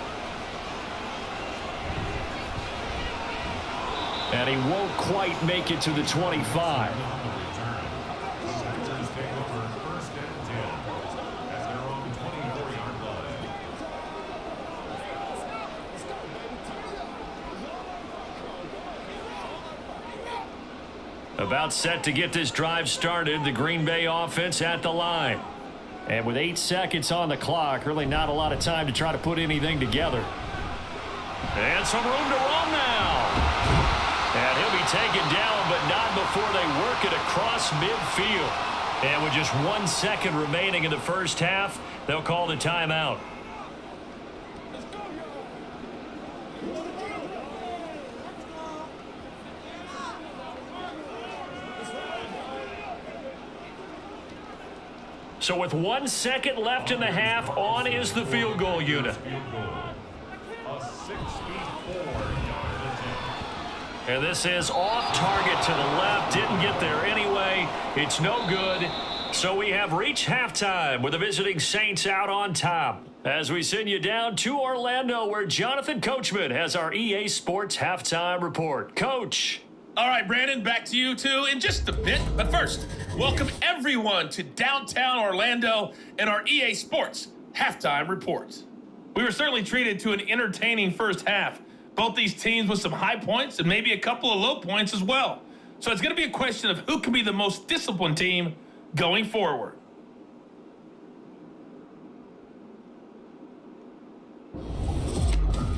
And he won't quite make it to the 25. About set to get this drive started, the Green Bay offense at the line. And with eight seconds on the clock, really not a lot of time to try to put anything together. And some room to run now. And he'll be taken down, but not before they work it across midfield. And with just one second remaining in the first half, they'll call the timeout. So with one second left in the half, on is the field goal unit. And this is off target to the left. Didn't get there anyway. It's no good. So we have reached halftime with the visiting Saints out on top. As we send you down to Orlando where Jonathan Coachman has our EA Sports halftime report. Coach. All right, Brandon, back to you too in just a bit. But first, welcome everyone to downtown Orlando and our EA Sports halftime report. We were certainly treated to an entertaining first half. Both these teams with some high points and maybe a couple of low points as well. So it's going to be a question of who can be the most disciplined team going forward.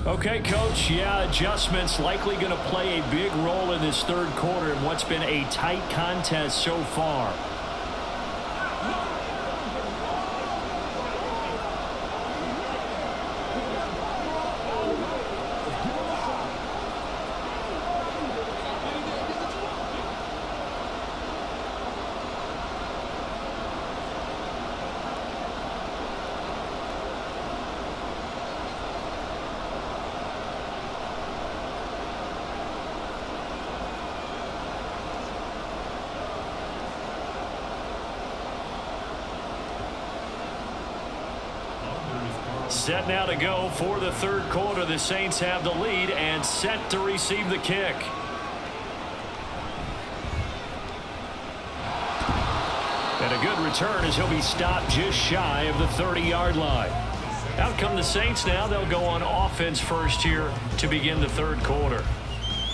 Okay, Coach. Yeah, adjustments likely going to play a big role in this third quarter in what's been a tight contest so far. Set for the third quarter. The Saints have the lead and set to receive the kick. And a good return as he'll be stopped just shy of the 30-yard line. Out come the Saints now. They'll go on offense first here to begin the third quarter.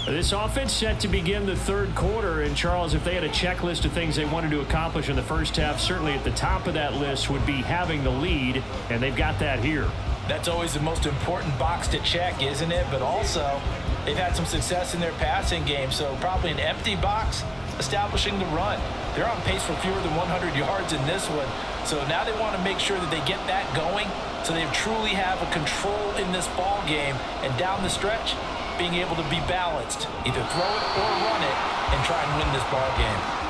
This offense set to begin the third quarter. And, Charles, if they had a checklist of things they wanted to accomplish in the first half, certainly at the top of that list would be having the lead, and they've got that here. That's always the most important box to check, isn't it? But also, they've had some success in their passing game, so probably an empty box establishing the run. They're on pace for fewer than 100 yards in this one. So now they want to make sure that they get that going so they truly have a control in this ball game. And down the stretch, being able to be balanced. Either throw it or run it and try and win this ball game.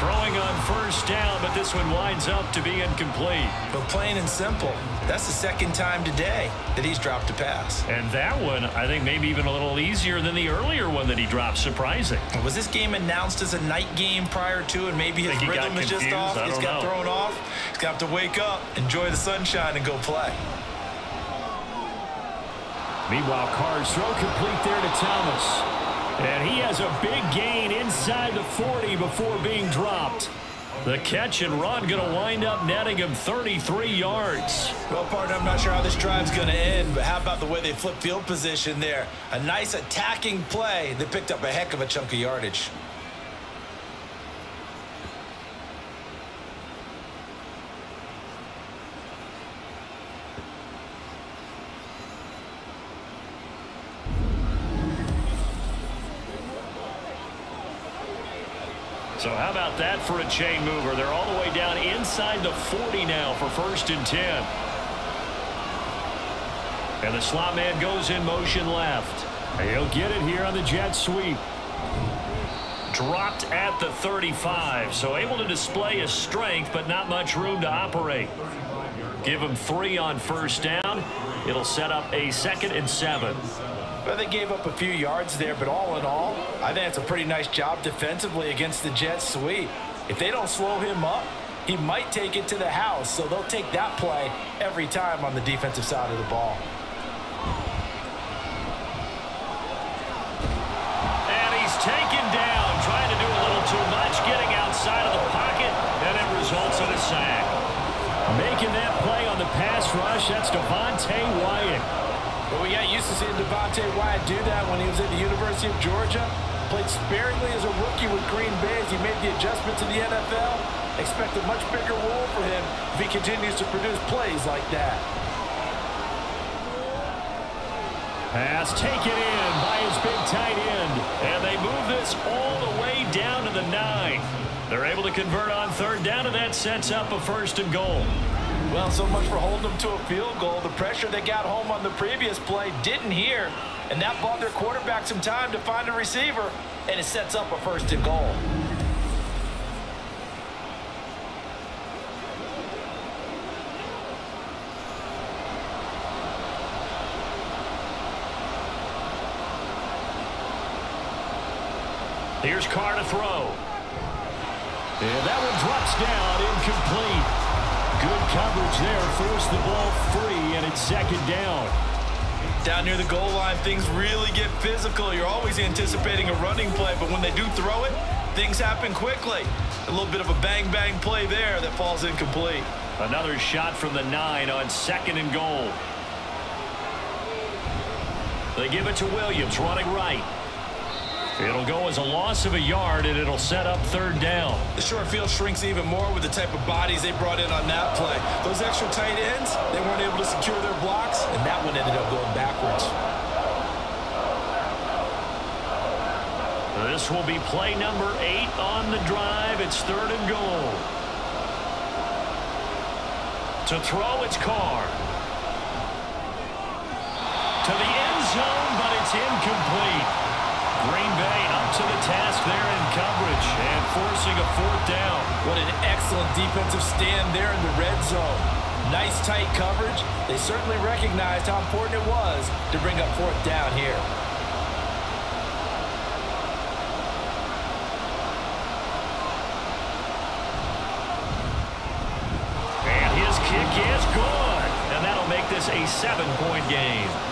Throwing on first down, but this one winds up to be incomplete. But plain and simple, that's the second time today that he's dropped a pass. And that one, I think maybe even a little easier than the earlier one that he dropped. Surprising. Was this game announced as a night game prior to, and maybe his rhythm is just off? He's got know. thrown off. He's got to wake up, enjoy the sunshine, and go play. Meanwhile, Carr's throw complete there to Thomas. And he has a big gain inside the 40 before being dropped. The catch and run going to wind up netting him 33 yards. Well, partner, I'm not sure how this drive's going to end, but how about the way they flip field position there? A nice attacking play. They picked up a heck of a chunk of yardage. So how about that for a chain mover? They're all the way down inside the 40 now for first and 10. And the slot man goes in motion left. He'll get it here on the jet sweep. Dropped at the 35, so able to display his strength, but not much room to operate. Give him three on first down. It'll set up a second and seven. Well, they gave up a few yards there, but all in all, I think it's a pretty nice job defensively against the jet sweep. If they don't slow him up, he might take it to the house, so they'll take that play every time on the defensive side of the ball. Seeing Devonte Wyatt do that when he was at the University of Georgia. Played sparingly as a rookie with Green Bay as he made the adjustment to the NFL. Expect a much bigger role for him if he continues to produce plays like that. Pass taken in by his big tight end. And they move this all the way down to the nine. They're able to convert on third down, and that sets up a first and goal. Well, so much for holding them to a field goal. The pressure they got home on the previous play didn't hear, and that bought their quarterback some time to find a receiver, and it sets up a first and goal. Here's Carr to throw. And that one drops down, incomplete. Good coverage there. Force the ball free, and it's second down. Down near the goal line, things really get physical. You're always anticipating a running play, but when they do throw it, things happen quickly. A little bit of a bang-bang play there that falls incomplete. Another shot from the nine on second and goal. They give it to Williams, running right. It'll go as a loss of a yard, and it'll set up third down. The short field shrinks even more with the type of bodies they brought in on that play. Those extra tight ends, they weren't able to secure their blocks, and that one ended up going backwards. This will be play number eight on the drive. It's third and goal. To throw, it's Carr. To the end zone, but it's incomplete. Green Bay up to the task there in coverage and forcing a fourth down. What an excellent defensive stand there in the red zone. Nice tight coverage. They certainly recognized how important it was to bring up fourth down here. And his kick is good. And that'll make this a seven-point game.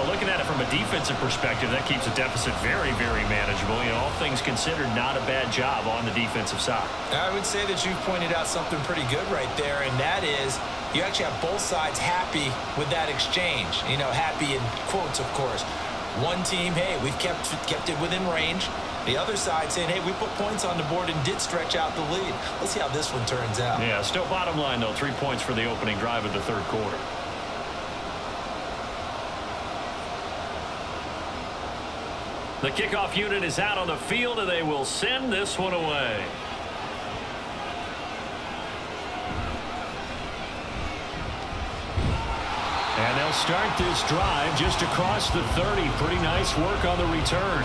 Well, looking at it from a defensive perspective, that keeps the deficit very, very manageable. You know, all things considered, not a bad job on the defensive side. I would say that you've pointed out something pretty good right there, and that is you actually have both sides happy with that exchange. You know, happy in quotes, of course. One team, hey, we've kept kept it within range. The other side saying, hey, we put points on the board and did stretch out the lead. Let's see how this one turns out. Yeah, still bottom line, though, three points for the opening drive of the third quarter. The kickoff unit is out on the field, and they will send this one away. And they'll start this drive just across the 30. Pretty nice work on the return.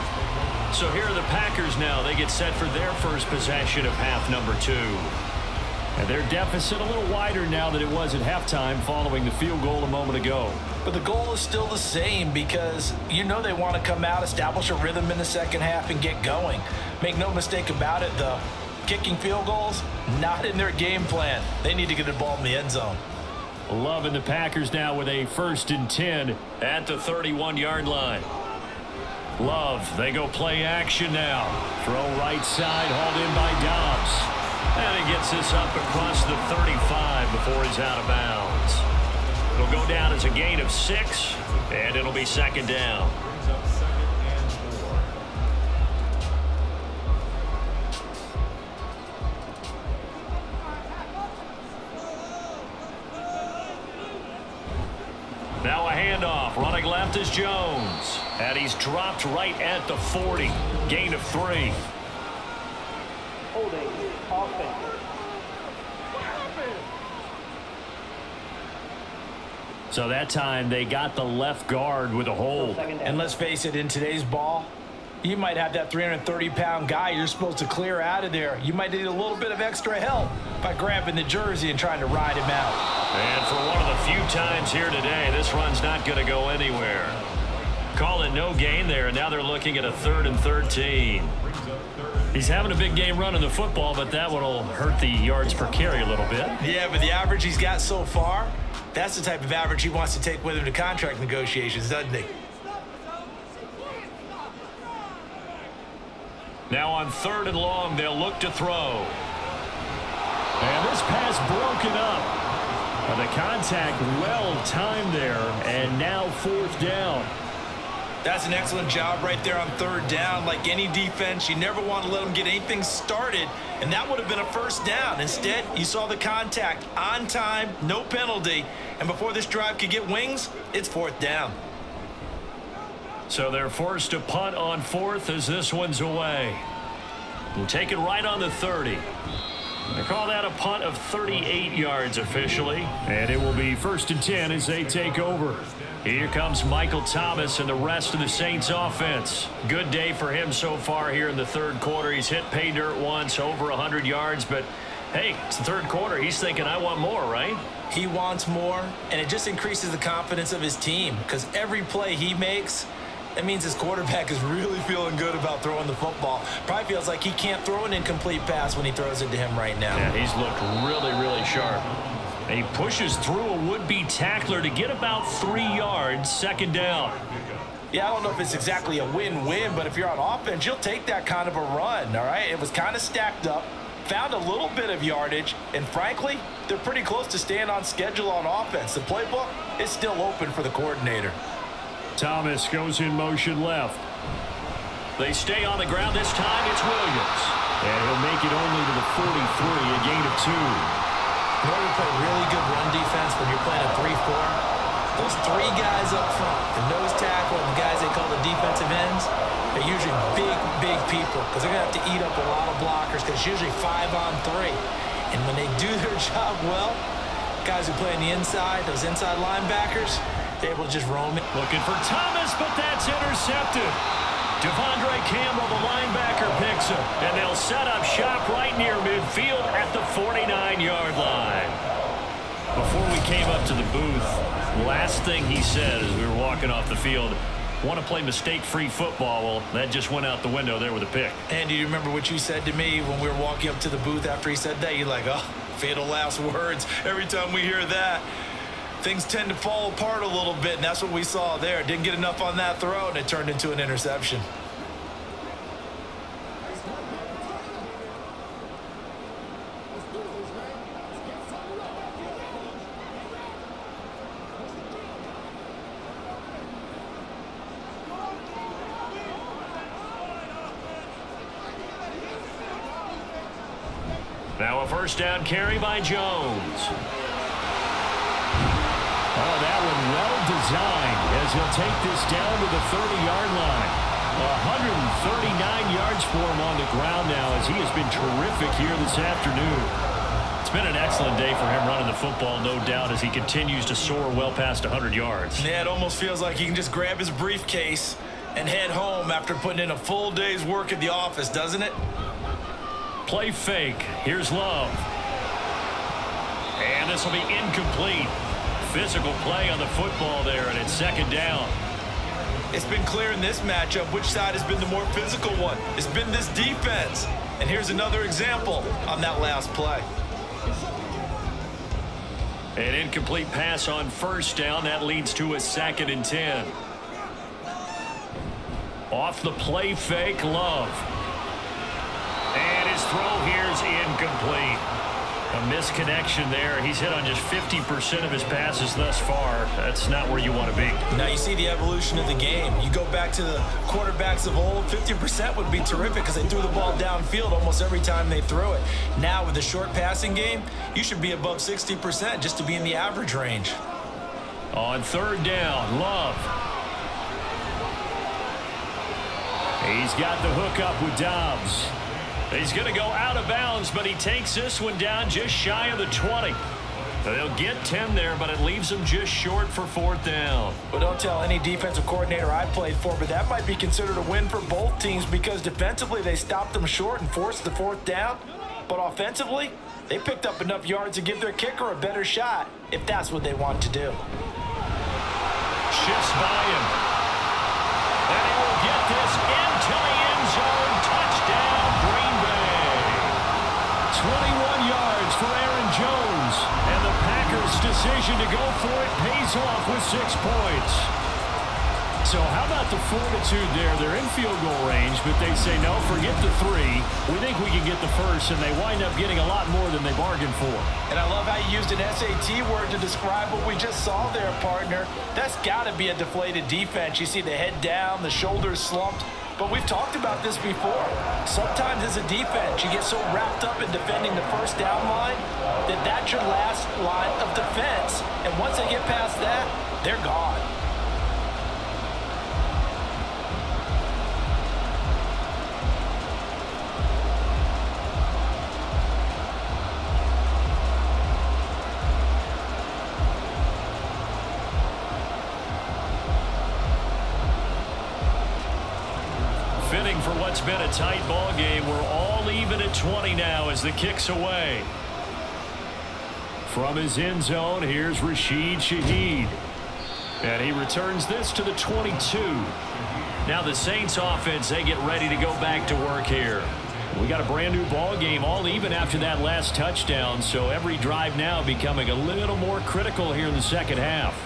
So here are the Packers now. They get set for their first possession of half number two. And their deficit a little wider now than it was at halftime following the field goal a moment ago. But the goal is still the same because you know they want to come out, establish a rhythm in the second half, and get going. Make no mistake about it, though. Kicking field goals, not in their game plan. They need to get the ball in the end zone. Love in the Packers now with a first and 10 at the 31-yard line. Love, they go play action now. Throw right side, hauled in by Doubs. And he gets this up across the 35 before he's out of bounds. It'll go down as a gain of six, and it'll be second down. Now a handoff. Running left is Jones. And he's dropped right at the 40. Gain of three. Holding. So that time they got the left guard with a hold. And let's face it, in today's ball, you might have that 330-pound guy you're supposed to clear out of there. You might need a little bit of extra help by grabbing the jersey and trying to ride him out. And for one of the few times here today, this run's not going to go anywhere. Call it no gain there, and now they're looking at a third and 13. He's having a big game running the football, but that one will hurt the yards per carry a little bit. Yeah, but the average he's got so far, that's the type of average he wants to take with him to contract negotiations, doesn't he? Now on third and long, they'll look to throw. And this pass broken up. Uh, the contact well timed there, and now fourth down. That's an excellent job right there on third down. Like any defense, you never want to let them get anything started, and that would have been a first down. Instead, you saw the contact on time, no penalty, and before this drive could get wings, it's fourth down. So they're forced to punt on fourth as this one's away. And take it right on the 30. They call that a punt of 38 yards officially. And it will be first and 10 as they take over. Here comes Michael Thomas and the rest of the Saints offense. Good day for him so far here in the third quarter. He's hit pay dirt once, over 100 yards, but hey, it's the third quarter. He's thinking, I want more, right? He wants more, and it just increases the confidence of his team because every play he makes, that means his quarterback is really feeling good about throwing the football. Probably feels like he can't throw an incomplete pass when he throws it to him right now. Yeah, he's looked really, really sharp. And he pushes through a would-be tackler to get about three yards, second down. Yeah, I don't know if it's exactly a win-win, but if you're on offense, you'll take that kind of a run, all right? It was kind of stacked up, found a little bit of yardage, and frankly, they're pretty close to staying on schedule on offense. The playbook is still open for the coordinator. Thomas goes in motion left. They stay on the ground this time. It's Williams. And he'll make it only to the 43, a gain of two. In order to play really good run defense when you're playing a 3-4, those three guys up front, the nose tackle and the guys they call the defensive ends, they're usually big, big people because they're going to have to eat up a lot of blockers because it's usually five on three. And when they do their job well, guys who play on the inside, those inside linebackers, they're able to just roam it. Looking for Thomas, but that's intercepted. De'Vondre Campbell, the linebacker, picks him. And they'll set up shop right near midfield at the 49-yard line. Before we came up to the booth, last thing he said as we were walking off the field, want to play mistake-free football. Well, that just went out the window there with a pick. And do you remember what you said to me when we were walking up to the booth after he said that? You're like, oh, fatal last words. Every time we hear that, things tend to fall apart a little bit, and that's what we saw there. Didn't get enough on that throw, and it turned into an interception. Now a first down carry by Jones. Oh, that one well designed as he'll take this down to the 30-yard line. 139 yards for him on the ground now as he has been terrific here this afternoon. It's been an excellent day for him running the football, no doubt, as he continues to soar well past 100 yards. Yeah, it almost feels like he can just grab his briefcase and head home after putting in a full day's work at the office, doesn't it? Play fake. Here's Love. And this will be incomplete. Physical play on the football there, and it's second down. It's been clear in this matchup which side has been the more physical one. It's been this defense. And here's another example on that last play. An incomplete pass on first down. That leads to a second and 10. Off the play fake, Love. And his throw here is incomplete. A misconnection there. He's hit on just 50% of his passes thus far. That's not where you want to be. Now you see the evolution of the game. You go back to the quarterbacks of old, 50% would be terrific because they threw the ball downfield almost every time they threw it. Now with the short passing game, you should be above 60% just to be in the average range. On third down, Love. He's got the hook up with Doubs. He's going to go out of bounds, but he takes this one down just shy of the 20. They'll get 10 there, but it leaves them just short for fourth down. Well, don't tell any defensive coordinator I played for, but that might be considered a win for both teams because defensively they stopped them short and forced the fourth down. But offensively, they picked up enough yards to give their kicker a better shot if that's what they want to do. Shifts by him. Off with six points. So how about the fortitude there? They're in field goal range, but they say, no, forget the three. We think we can get the first, and they wind up getting a lot more than they bargained for. And I love how you used an SAT word to describe what we just saw there, partner. That's got to be a deflated defense. You see the head down, the shoulders slumped. But we've talked about this before. Sometimes as a defense, you get so wrapped up in defending the first down line that that's your last line of defense. And once they get past they're gone. Fitting for what's been a tight ball game. We're all even at 20 now as the kick's away. From his end zone, here's Rashid Shaheed. And he returns this to the 22. Now the Saints offense, they get ready to go back to work here. We got a brand new ball game all even after that last touchdown. So every drive now becoming a little more critical here in the second half.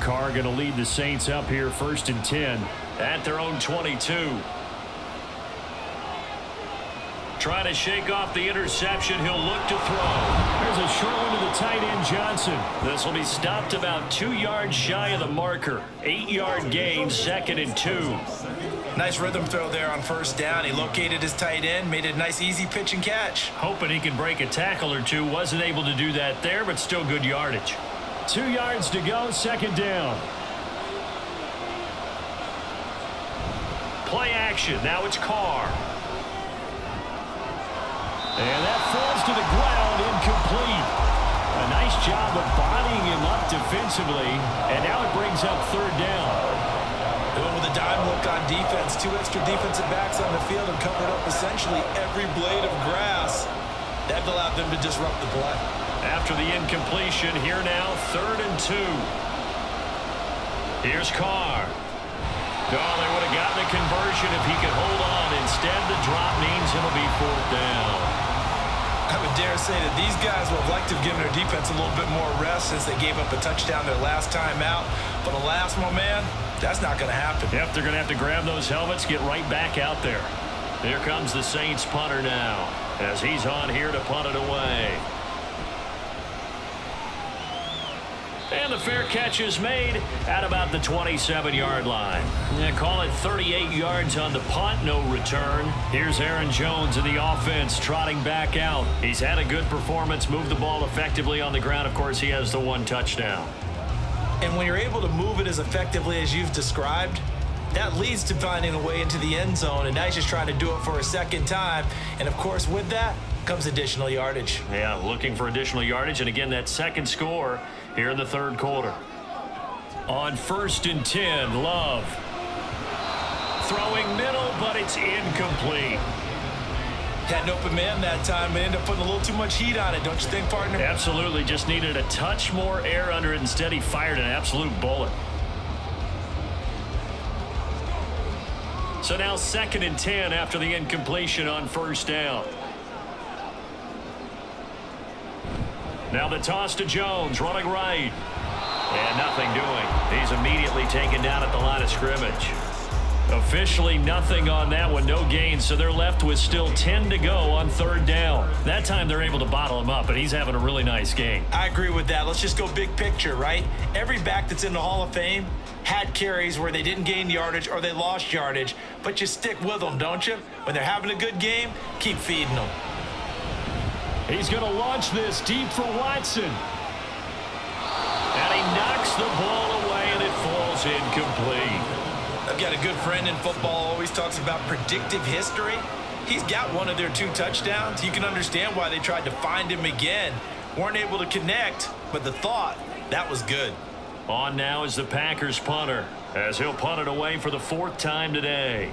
Carr going to lead the Saints up here first and 10 at their own 22. Trying to shake off the interception. He'll look to throw. There's a short one to the tight end, Johnson. This will be stopped about two yards shy of the marker. Eight-yard gain, second and two. Nice rhythm throw there on first down. He located his tight end, made it a nice easy pitch and catch. Hoping he can break a tackle or two. Wasn't able to do that there, but still good yardage. Two yards to go, second down. Play action. Now it's Carr. And that falls to the ground, incomplete. A nice job of bodying him up defensively, and now it brings up third down. Went with a dime look on defense. Two extra defensive backs on the field and covered up essentially every blade of grass. That allowed them to disrupt the play. After the incompletion, here now, third and two. Here's Carr. Oh, they would have gotten the conversion if he could hold on. Instead, the drop means it'll be fourth down. I would dare say that these guys would have liked to have given their defense a little bit more rest since they gave up a touchdown their last time out. But alas, my man, that's not going to happen. Yep, they're going to have to grab those helmets, get right back out there. Here comes the Saints punter now as he's on here to punt it away. And the fair catch is made at about the 27-yard line. Yeah, call it 38 yards on the punt, no return. Here's Aaron Jones in the offense trotting back out. He's had a good performance, moved the ball effectively on the ground. Of course, he has the one touchdown. And when you're able to move it as effectively as you've described, that leads to finding a way into the end zone. And now he's just trying to do it for a second time. And, of course, with that comes additional yardage. Yeah, looking for additional yardage. And, again, that second score here in the third quarter. On first and 10, Love. Throwing middle, but it's incomplete. Had an open man that time, but ended up putting a little too much heat on it, don't you think, partner? Absolutely. Just needed a touch more air under it. Instead, he fired an absolute bullet. So now second and 10 after the incompletion on first down. Now the toss to Jones, running right. And nothing doing. He's immediately taken down at the line of scrimmage. Officially nothing on that one, no gain, so they're left with still 10 to go on third down. That time they're able to bottle him up, but he's having a really nice game. I agree with that. Let's just go big picture, right? Every back that's in the Hall of Fame had carries where they didn't gain yardage or they lost yardage, but you stick with them, don't you? When they're having a good game, keep feeding them. He's going to launch this deep for Watson. And he knocks the ball away, and it falls incomplete. I've got a good friend in football, always talks about predictive history. He's got one of their two touchdowns. You can understand why they tried to find him again. Weren't able to connect, but the thought, that was good. On now is the Packers punter, as he'll punt it away for the fourth time today.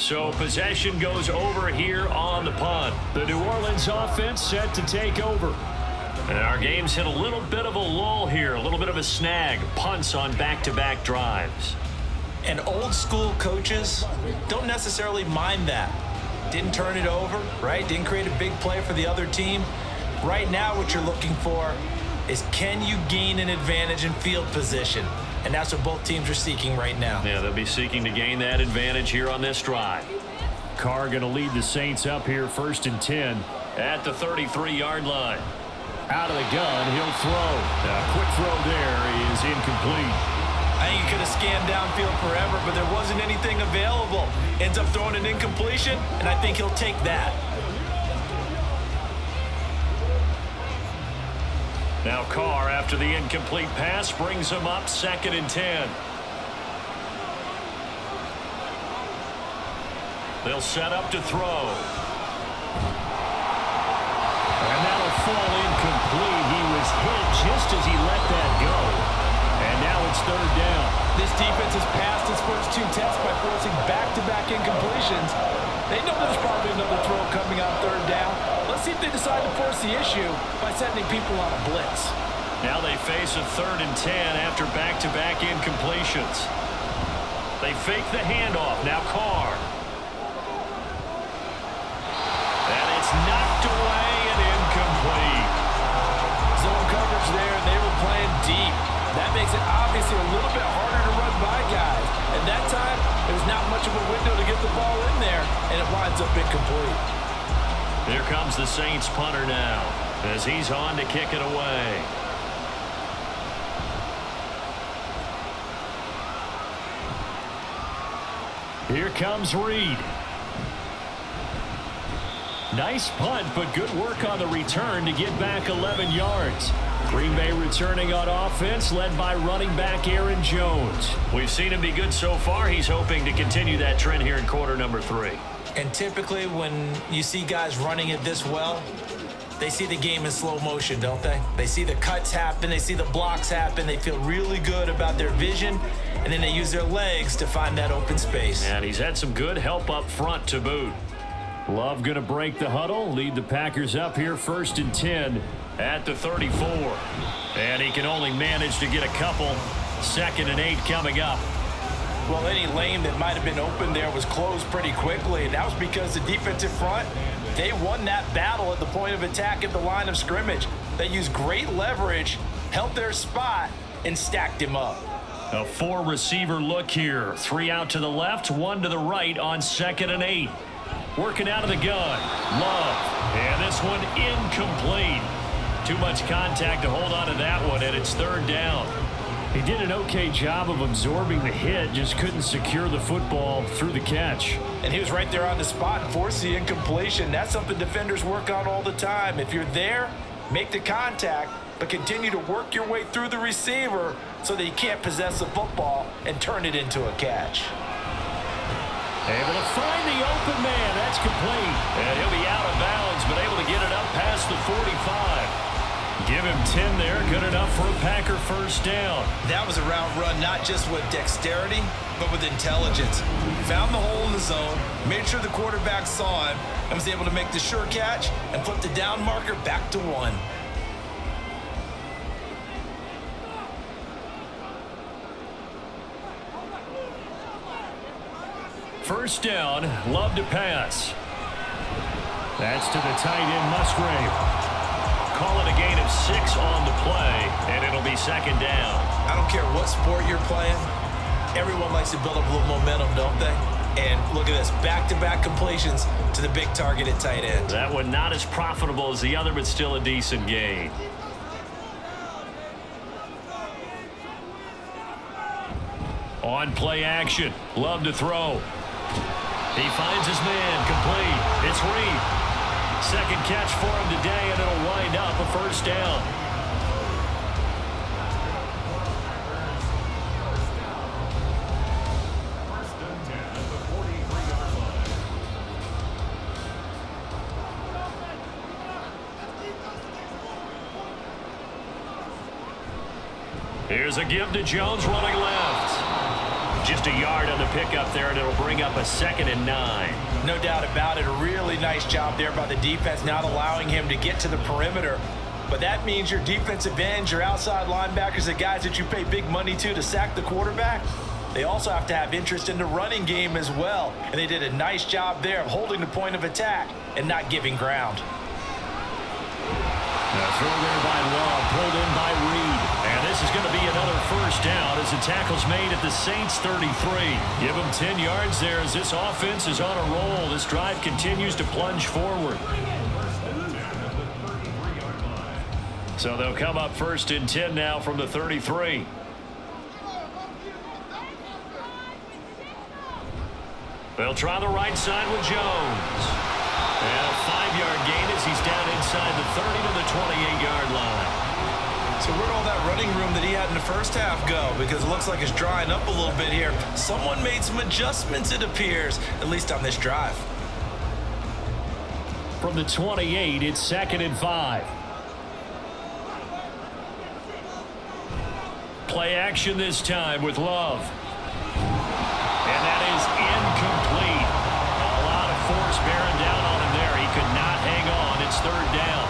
So possession goes over here on the punt. The New Orleans offense set to take over. And our game's hit a little bit of a lull here, a little bit of a snag. Punts on back-to-back -back drives. And old school coaches don't necessarily mind that. Didn't turn it over, right? Didn't create a big play for the other team. Right now what you're looking for is can you gain an advantage in field position? And that's what both teams are seeking right now. Yeah, they'll be seeking to gain that advantage here on this drive. Carr going to lead the Saints up here first and 10. At the 33-yard line. Out of the gun, he'll throw. A quick throw there is incomplete. I think he could have scanned downfield forever, but there wasn't anything available. Ends up throwing an incompletion, and I think he'll take that. Now Carr, after the incomplete pass, brings him up second and 10. They'll set up to throw. And that'll fall incomplete. He was hit just as he let that go. And now it's third down. This defense has passed its first two tests by forcing back-to-back -back incompletions. They know there's probably another throw coming on third down. Let's see if they decide to force the issue by sending people on a blitz. Now they face a third and 10 after back-to-back -back incompletions. They fake the handoff. Now Carr. And it's knocked away and incomplete. Zone coverage there, and they were playing deep. That makes it obviously a little bit harder to run by guys. And that time, there's not much of a window to get the ball in there, and it winds up incomplete. Here comes the Saints punter now as he's on to kick it away. Here comes Reed. Nice punt, but good work on the return to get back 11 yards. Green Bay returning on offense, led by running back Aaron Jones. We've seen him be good so far. He's hoping to continue that trend here in quarter number three. And typically when you see guys running it this well, they see the game in slow motion, don't they? They see the cuts happen, they see the blocks happen, they feel really good about their vision, and then they use their legs to find that open space. And he's had some good help up front to boot. Love going to break the huddle, lead the Packers up here first and 10 at the 34. And he can only manage to get a couple. Second and eight coming up. Well, any lane that might have been open there was closed pretty quickly, and that was because the defensive front, they won that battle at the point of attack at the line of scrimmage. They used great leverage, held their spot, and stacked him up. A four receiver look here. Three out to the left, one to the right on second and eight. Working out of the gun. Love. And this one incomplete. Too much contact to hold on to that one, and it's third down. He did an okay job of absorbing the hit, just couldn't secure the football through the catch. And he was right there on the spot and forced the incompletion. That's something defenders work on all the time. If you're there, make the contact, but continue to work your way through the receiver so that he can't possess the football and turn it into a catch. Able to find the open man. That's complete. And he'll be out of bounds, but able to get it up past the 45. Give him 10 there. Good enough for a Packer first down. That was a route run, not just with dexterity, but with intelligence. Found the hole in the zone, made sure the quarterback saw him, and was able to make the sure catch and put the down marker back to one. First down, love to pass. That's to the tight end, Musgrave. Call it a gain of six on the play, and it'll be second down. I don't care what sport you're playing. Everyone likes to build up a little momentum, don't they? And look at this, back-to-back -back completions to the big target at tight end. That one not as profitable as the other, but still a decent gain. On play action. Love to throw. He finds his man. Complete. It's Reed. Second catch for him today, and first down. Here's a give to Jones running left. Just a yard on the pickup there, and it'll bring up a second and nine. No doubt about it. A really nice job there by the defense, not allowing him to get to the perimeter. But that means your defensive ends, your outside linebackers, the guys that you pay big money to to sack the quarterback, they also have to have interest in the running game as well. And they did a nice job there of holding the point of attack and not giving ground. Now throw there by Love, pulled in by Reed. And this is going to be another first down as the tackle's made at the Saints 33. Give them 10 yards there as this offense is on a roll. This drive continues to plunge forward. So they'll come up first and 10 now from the 33. They'll try the right side with Jones. And a five-yard gain as he's down inside the 30 to the 28-yard line. So where'd all that running room that he had in the first half go? Because it looks like it's drying up a little bit here. Someone made some adjustments, it appears, at least on this drive. From the 28, it's second and five. Play action this time with Love. And that is incomplete. A lot of force bearing down on him there. He could not hang on. It's third down.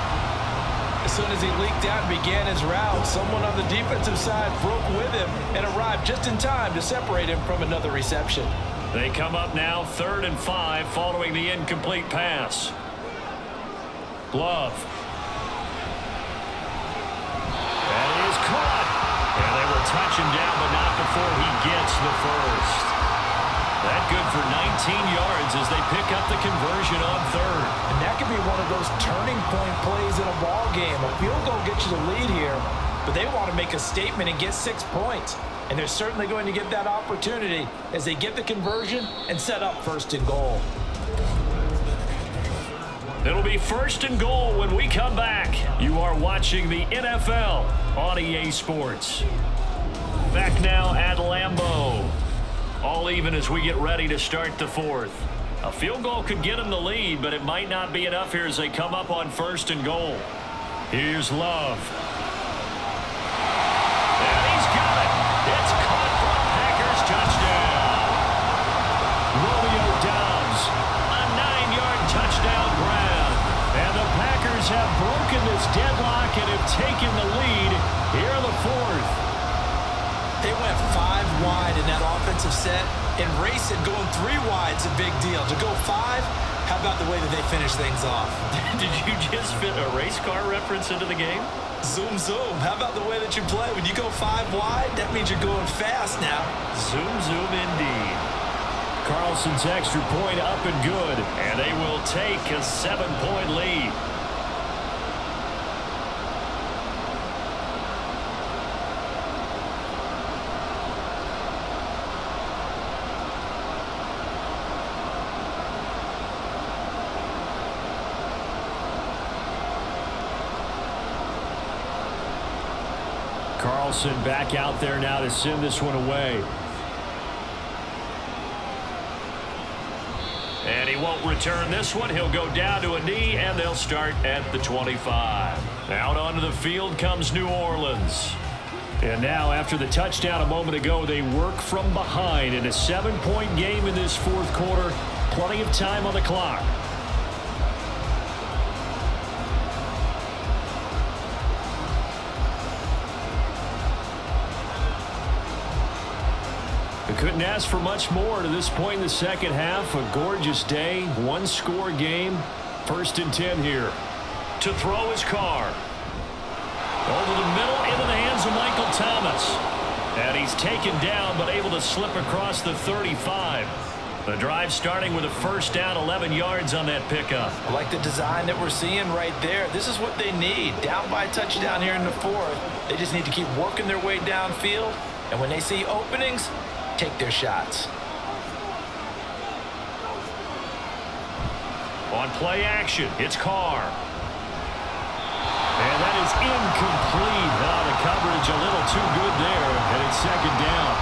As soon as he leaked out and began his route, someone on the defensive side broke with him and arrived just in time to separate him from another reception. They come up now third and five following the incomplete pass. Love. That is caught. And they will touch him down, but not before he gets the first. That good for 19 yards as they pick up the conversion on third. And that could be one of those turning point plays in a ball game. A field goal gets you the lead here, but they want to make a statement and get six points. And they're certainly going to get that opportunity as they get the conversion and set up first and goal. It'll be first and goal when we come back. You are watching the NFL on EA Sports. Back now at Lambeau. All even as we get ready to start the fourth. A field goal could get them the lead, but it might not be enough here as they come up on first and goal. Here's Love. Wide in that offensive set, and racing going three wide's a big deal. To go five, how about the way that they finish things off? Did you just fit a race car reference into the game? Zoom, zoom. How about the way that you play? When you go five wide, that means you're going fast now. Zoom, zoom indeed. Carlson's extra point up and good, and they will take a seven-point lead. Carlson back out there now to send this one away. And he won't return this one. He'll go down to a knee, and they'll start at the 25. Out onto the field comes New Orleans. And now, after the touchdown a moment ago, they work from behind in a seven-point game in this fourth quarter. Plenty of time on the clock. Couldn't ask for much more to this point in the second half. A gorgeous day, one-score game. First and 10 here. To throw his Carr. Over the middle into the hands of Michael Thomas. And he's taken down but able to slip across the 35. The drive starting with a first down, 11 yards on that pickup. I like the design that we're seeing right there. This is what they need. Down by a touchdown here in the fourth. They just need to keep working their way downfield. And when they see openings, take their shots. On play action, it's Carr. And that is incomplete. Oh, the coverage a little too good there, and it's second down.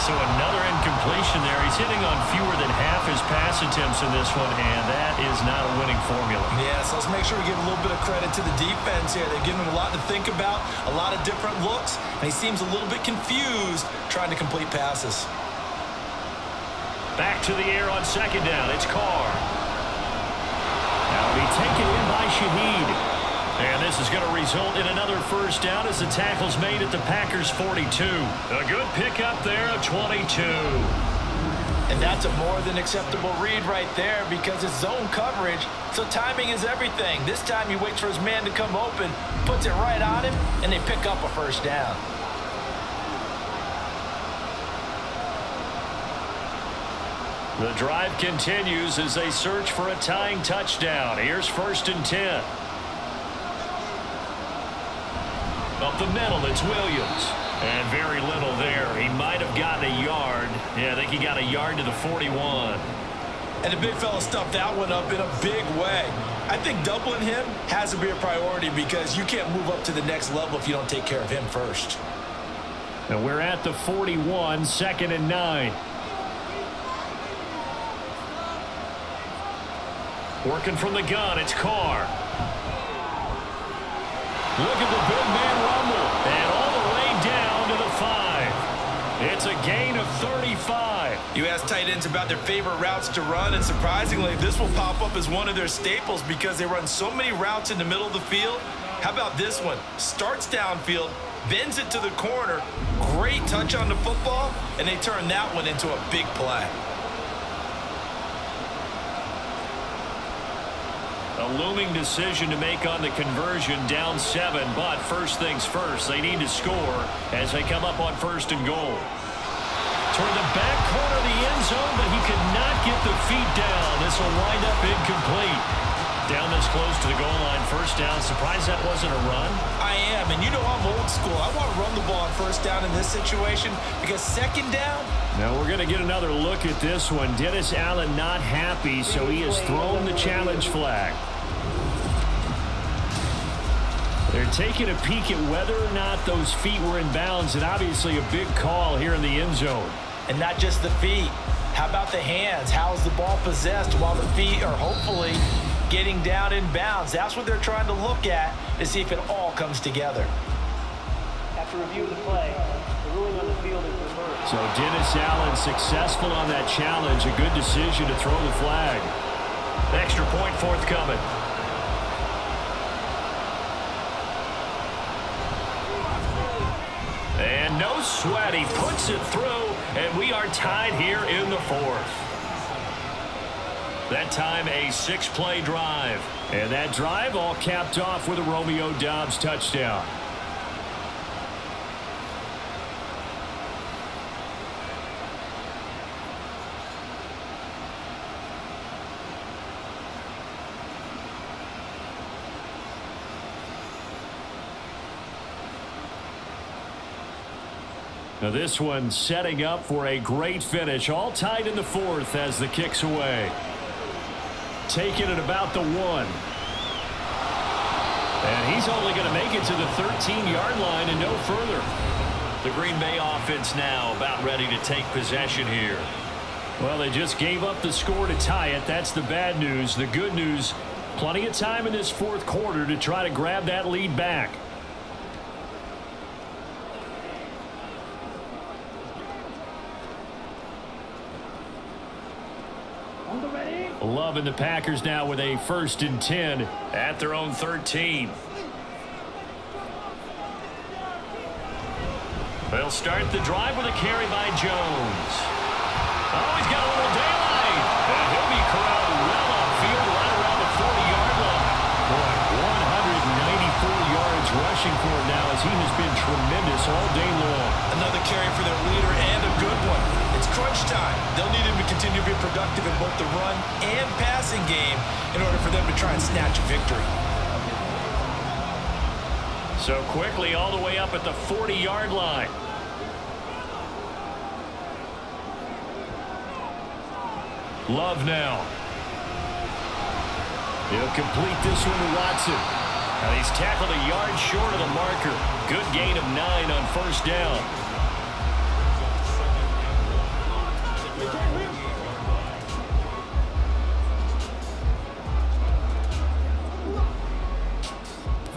So another incompletion there. He's hitting on fewer than half his pass attempts in this one, and that is not a winning formula. Yeah, so let's make sure we give a little bit of credit to the defense here. They've given him a lot to think about, a lot of different looks, and he seems a little bit confused trying to complete passes. Back to the air on second down. It's Carr. Now be taken in by Shaheed. And this is going to result in another first down as the tackle's made at the Packers 42. A good pickup there of 22. And that's a more than acceptable read right there because it's zone coverage, so timing is everything. This time he waits for his man to come open, puts it right on him, and they pick up a first down. The drive continues as they search for a tying touchdown. Here's first and 10. Up the middle, it's Williams. And very little there. He might have gotten a yard. Yeah, I think he got a yard to the 41. And the big fella stuffed that one up in a big way. I think doubling him has to be a priority because you can't move up to the next level if you don't take care of him first. And we're at the 41, second and nine. Working from the gun, it's Carr. Look at the You ask tight ends about their favorite routes to run, and surprisingly, this will pop up as one of their staples because they run so many routes in the middle of the field. How about this one? Starts downfield, bends it to the corner, great touch on the football, and they turn that one into a big play. A looming decision to make on the conversion, down seven, but first things first, they need to score as they come up on first and goal. Toward the back corner of the end zone, but he could not get the feet down. This will wind up incomplete. Down this close to the goal line, first down. Surprised that wasn't a run? I am, and you know I'm old school. I want to run the ball on first down in this situation because second down. Now we're going to get another look at this one. Dennis Allen not happy, so he has thrown the challenge flag. Taking a peek at whether or not those feet were in bounds, and obviously a big call here in the end zone. And not just the feet. How about the hands? How is the ball possessed while the feet are hopefully getting down in bounds? That's what they're trying to look at to see if it all comes together. After review of the play, the ruling on the field is reversed. So Dennis Allen successful on that challenge. A good decision to throw the flag. Extra point forthcoming. And no sweat. He puts it through, and we are tied here in the fourth. That time a six-play drive. And that drive all capped off with a Romeo Doubs touchdown. Now this one setting up for a great finish. All tied in the fourth as the kicks away. Taking it about the one. And he's only going to make it to the 13-yard line and no further. The Green Bay offense now about ready to take possession here. Well, they just gave up the score to tie it. That's the bad news. The good news, plenty of time in this fourth quarter to try to grab that lead back. Love and the Packers now with a first and 10 at their own 13. They'll start the drive with a carry by Jones. Oh, he's got a little daylight. And he'll be corralled well upfield right around the 40-yard line. Boy, 194 yards rushing for him now as he has been tremendous all day long. Another carry for their leader and a good one continue to be productive in both the run and passing game in order for them to try and snatch a victory. So quickly all the way up at the 40-yard line. Love now. He'll complete this one to Watson. Now he's tackled a yard short of the marker. Good gain of nine on first down.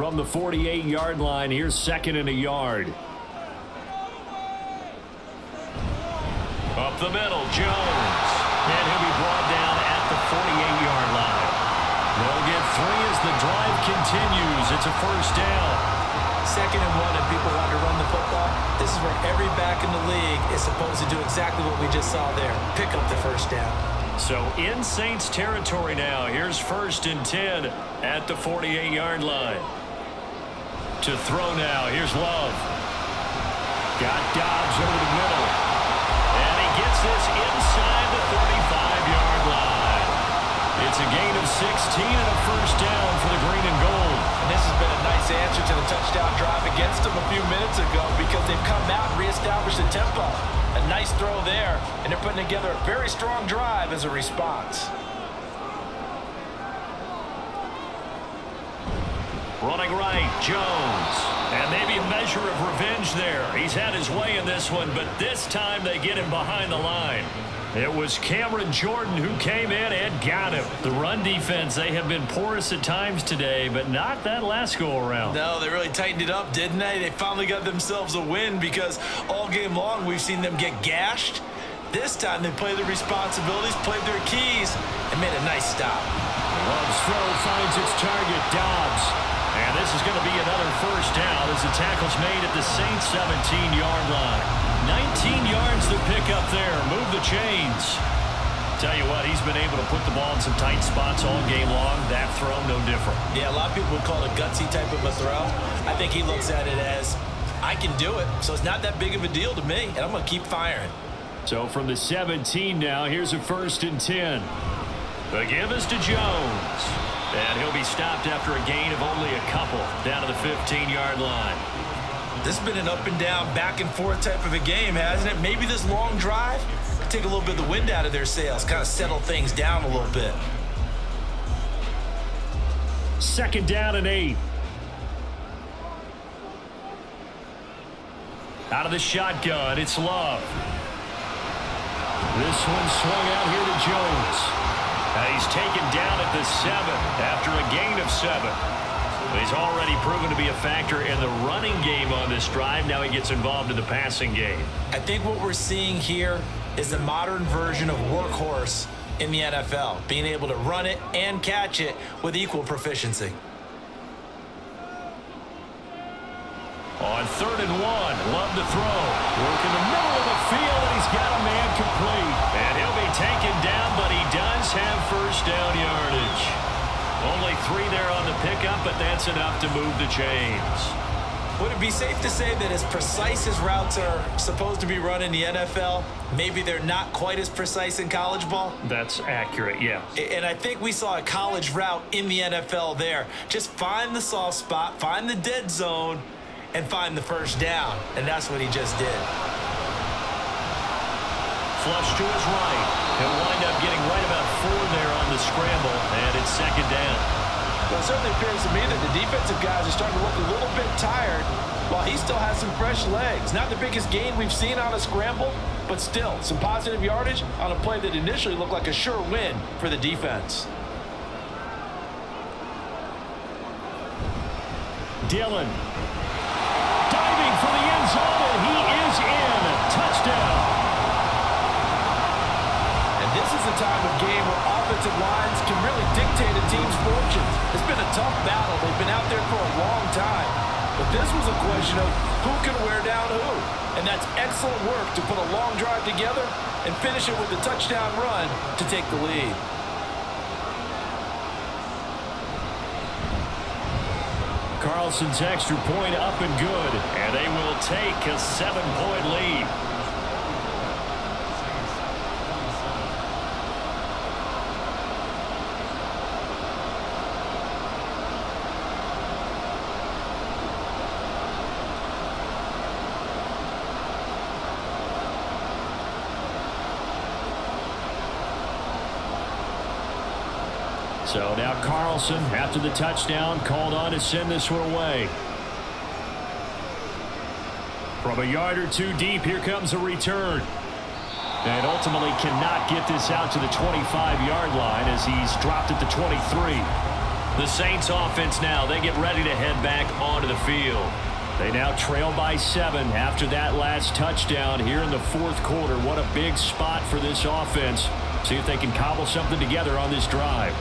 From the 48-yard line, here's second and a yard. Up the middle, Jones. And he'll be brought down at the 48-yard line. They'll get three as the drive continues. It's a first down. Second and one, and people want to run the football. This is where every back in the league is supposed to do exactly what we just saw there. Pick up the first down. So in Saints territory now. Here's first and 10 at the 48-yard line. To throw now. Here's Love. Got Doubs over the middle. And he gets this inside the 35-yard line. It's a gain of 16 and a first down for the green and gold. And this has been a nice answer to the touchdown drive against them a few minutes ago because they've come out and reestablished the tempo. A nice throw there, and they're putting together a very strong drive as a response. Jones. And maybe a measure of revenge there. He's had his way in this one, but this time they get him behind the line. It was Cameron Jordan who came in and got him. The run defense, they have been porous at times today, but not that last go-around. No, they really tightened it up, didn't they? They finally got themselves a win because all game long we've seen them get gashed. This time they played their responsibilities, played their keys, and made a nice stop. Love's throw finds its target, Doubs. This is going to be another first down as the tackle's made at the Saints 17-yard line. 19 yards to pick up there. Move the chains. Tell you what, he's been able to put the ball in some tight spots all game long. That throw, no different. Yeah, a lot of people would call it a gutsy type of a throw. I think he looks at it as, I can do it, so it's not that big of a deal to me, and I'm going to keep firing. So from the 17 now, here's a first and 10. The give is to Jones. And he'll be stopped after a gain of only a 15-yard line. This has been an up and down, back and forth type of a game, hasn't it? Maybe this long drive could take a little bit of the wind out of their sails, kind of settle things down a little bit. Second down and eight. Out of the shotgun, it's Love. This one swung out here to Jones. And he's taken down at the seven after a gain of seven. He's already proven to be a factor in the running game on this drive. Now he gets involved in the passing game. I think what we're seeing here is the modern version of workhorse in the NFL, being able to run it and catch it with equal proficiency. On third and one, love to throw. Work in the middle of the field, and he's got a man complete. And he'll be taken down, but he does have first down yardage. Three there on the pickup, but that's enough to move the chains. Would it be safe to say that as precise as routes are supposed to be run in the NFL, maybe they're not quite as precise in college ball? That's accurate, yeah. And I think we saw a college route in the NFL there. Just find the soft spot, find the dead zone, and find the first down. And that's what he just did. Flush to his right. He'll wind up getting right about four there on the scramble, and it's second down. Well, it certainly appears to me that the defensive guys are starting to look a little bit tired while he still has some fresh legs. Not the biggest gain we've seen on a scramble, but still some positive yardage on a play that initially looked like a sure win for the defense. Dillon diving for the end zone, and he is in. Touchdown. And this is the time of game where offensive lines tough battle. They've been out there for a long time. But this was a question of who can wear down who. And that's excellent work to put a long drive together and finish it with a touchdown run to take the lead. Carlson's extra point up and good, and they will take a seven-point lead. So now Carlson, after the touchdown, called on to send this one away. From a yard or two deep, here comes a return. And ultimately cannot get this out to the 25-yard line as he's dropped at the 23. The Saints offense now, they get ready to head back onto the field. They now trail by seven after that last touchdown here in the fourth quarter. What a big spot for this offense. See if they can cobble something together on this drive.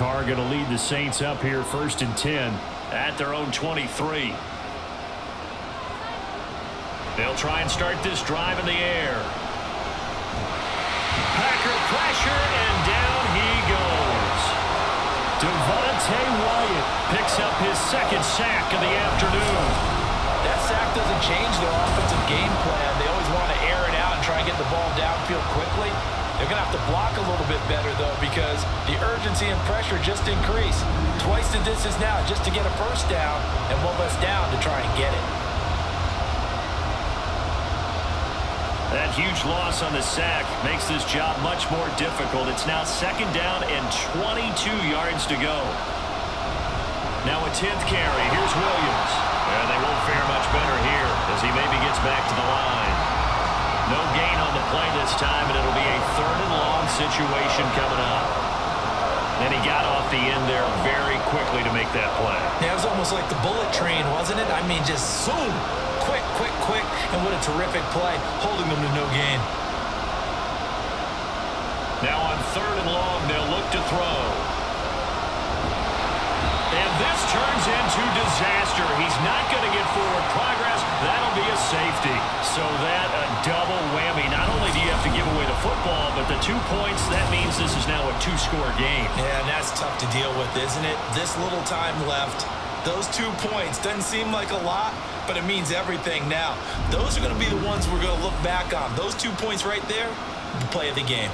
Carr going to lead the Saints up here first and 10 at their own 23. They'll try and start this drive in the air. Packer pressure, and down he goes. Devonte Wyatt picks up his second sack of the afternoon. That sack doesn't change their offensive game plan. They always want to air it out and try and get the ball downfield quickly. They're going to have to block a little bit better, though, because the urgency and pressure just increase. Twice the distance now just to get a first down and one less down to try and get it. That huge loss on the sack makes this job much more difficult. It's now second down and 22 yards to go. Now a 10th carry. Here's Williams. And they won't fare much better here as he maybe gets back to the line. No gain on the play this time, and it'll be a third and long situation coming up. And he got off the end there very quickly to make that play. Yeah, it was almost like the bullet train, wasn't it? I mean, just zoom, quick, quick, quick, and what a terrific play, holding them to no gain. Now on third and long, they'll look to throw. This turns into disaster. He's not going to get forward progress. That'll be a safety. So that a double whammy. Not only do you have to give away the football, but the two points, that means this is now a two-score game. Yeah, and that's tough to deal with, isn't it? This little time left. Those two points doesn't seem like a lot, but it means everything now. Those are going to be the ones we're going to look back on. Those two points right there, the play of the game.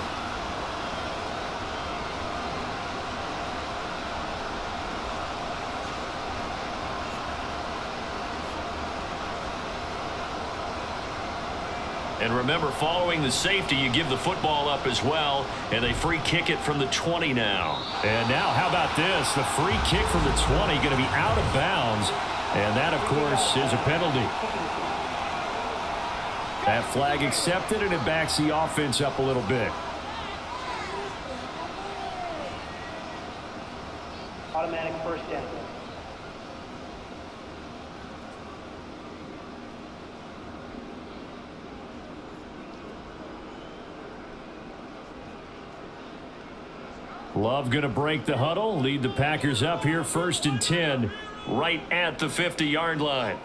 And remember, following the safety, you give the football up as well, and they free kick it from the 20 now. And now, how about this? The free kick from the 20 going to be out of bounds, and that, of course, is a penalty. That flag accepted, and it backs the offense up a little bit. Automatic first down. Love going to break the huddle, lead the Packers up here first and 10. Right at the 50-yard line.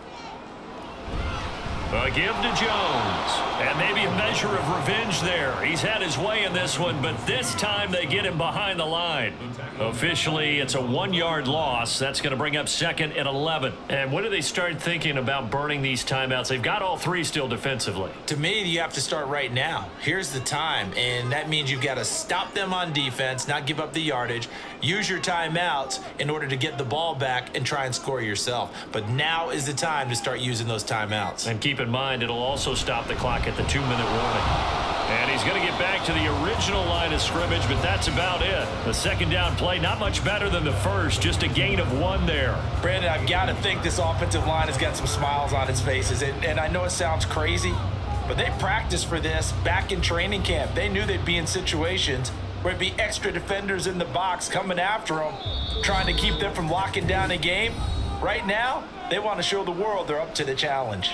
A give to Jones. And maybe a measure of revenge there. He's had his way in this one, but this time they get him behind the line. Officially, it's a one-yard loss. That's going to bring up second and 11. And when do they start thinking about burning these timeouts? They've got all three still defensively. To me, you have to start right now. Here's the time, and that means you've got to stop them on defense, not give up the yardage, use your timeouts in order to get the ball back and try and score yourself. But now is the time to start using those timeouts. And keep in mind, it'll also stop the clock at the two-minute warning. And he's going to get back to the original line of scrimmage, but that's about it. The second down play, not much better than the first, just a gain of one there. Brandon, I've got to think this offensive line has got some smiles on its faces. And, and I know it sounds crazy, but they practiced for this back in training camp. They knew they'd be in situations where it'd be extra defenders in the box coming after them, trying to keep them from locking down a game. Right now, they want to show the world they're up to the challenge.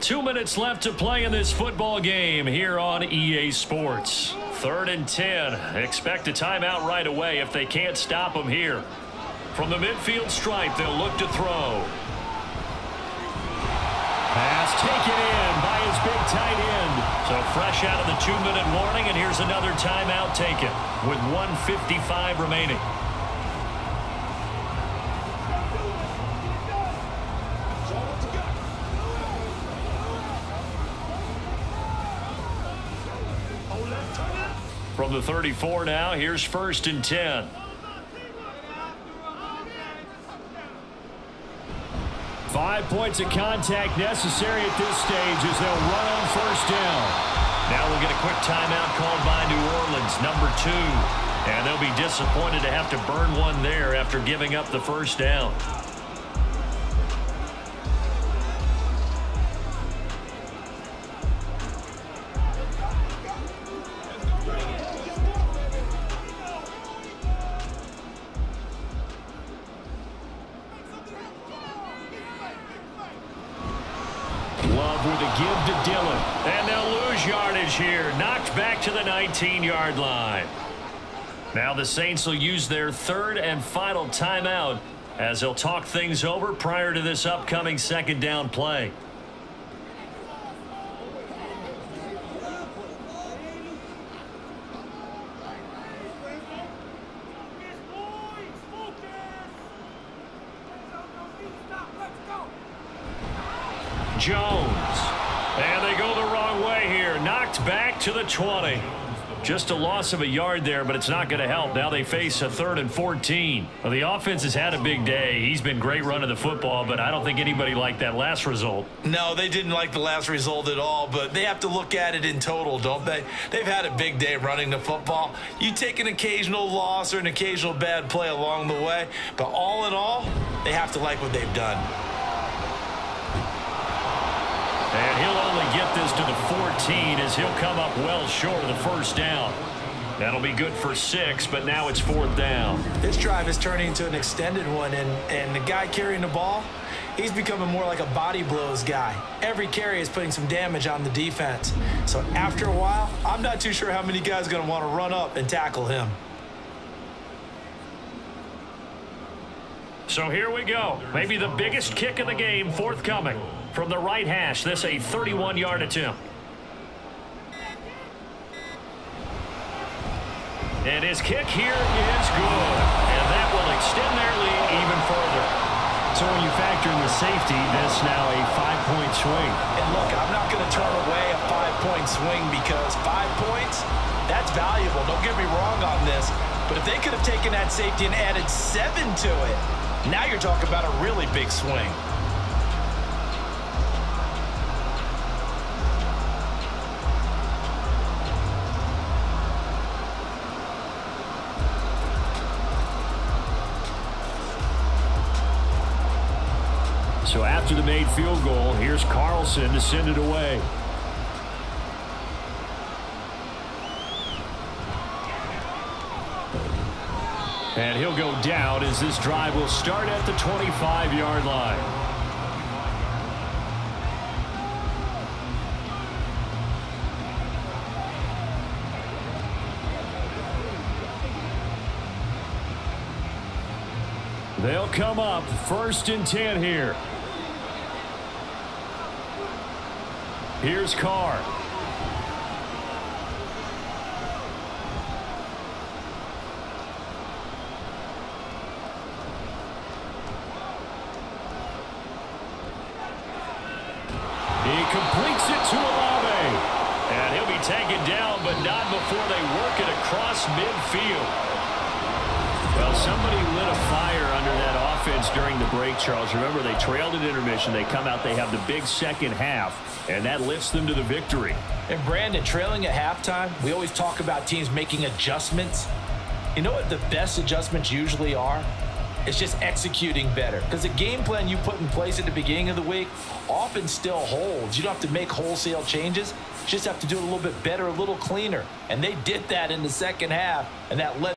Two minutes left to play in this football game here on EA Sports. Third and 10. Expect a timeout right away if they can't stop them here. From the midfield stripe, they'll look to throw. Pass taken in by his big tight end. So fresh out of the two-minute warning, and here's another timeout taken with 155 remaining. From the 34 now, here's first and 10. Five points of contact necessary at this stage as they'll run on first down. Now we'll get a quick timeout called by New Orleans, number two. And they'll be disappointed to have to burn one there after giving up the first down. To the 19-yard line. Now the Saints will use their third and final timeout as they'll talk things over prior to this upcoming second down play. Jones. To the 20. Just a loss of a yard there, but it's not going to help. Now they face a third and 14. Well, the offense has had a big day. He's been great running the football, but I don't think anybody liked that last result. No, they didn't like the last result at all, but they have to look at it in total, don't they? They've had a big day running the football. You take an occasional loss or an occasional bad play along the way, but all in all, they have to like what they've done. And he'll only get this to the 14 as he'll come up well short of the first down. That'll be good for six, but now it's fourth down. This drive is turning into an extended one, and, and the guy carrying the ball, he's becoming more like a body blows guy. Every carry is putting some damage on the defense. So after a while, I'm not too sure how many guys are going to want to run up and tackle him. So here we go. Maybe the biggest kick of the game forthcoming. From the right hash, this a 31-yard attempt. And his kick here is good. And that will extend their lead even further. So when you factor in the safety, this now a five-point swing. And look, I'm not going to turn away a five-point swing because five points, that's valuable. Don't get me wrong on this. But if they could have taken that safety and added seven to it, now you're talking about a really big swing. So after the made field goal, here's Carlson to send it away. And he'll go down as this drive will start at the 25-yard line. They'll come up first and 10 here. Here's Carr. He completes it to Olave. And he'll be taken down, but not before they work it across midfield. Well, somebody lit a fire under that offense during the break, Charles. Remember, they trailed at intermission. They come out, they have the big second half, and that lifts them to the victory. And Brandon, trailing at halftime, we always talk about teams making adjustments. You know what the best adjustments usually are? It's just executing better. Because the game plan you put in place at the beginning of the week often still holds. You don't have to make wholesale changes. You just have to do it a little bit better, a little cleaner. And they did that in the second half, and that led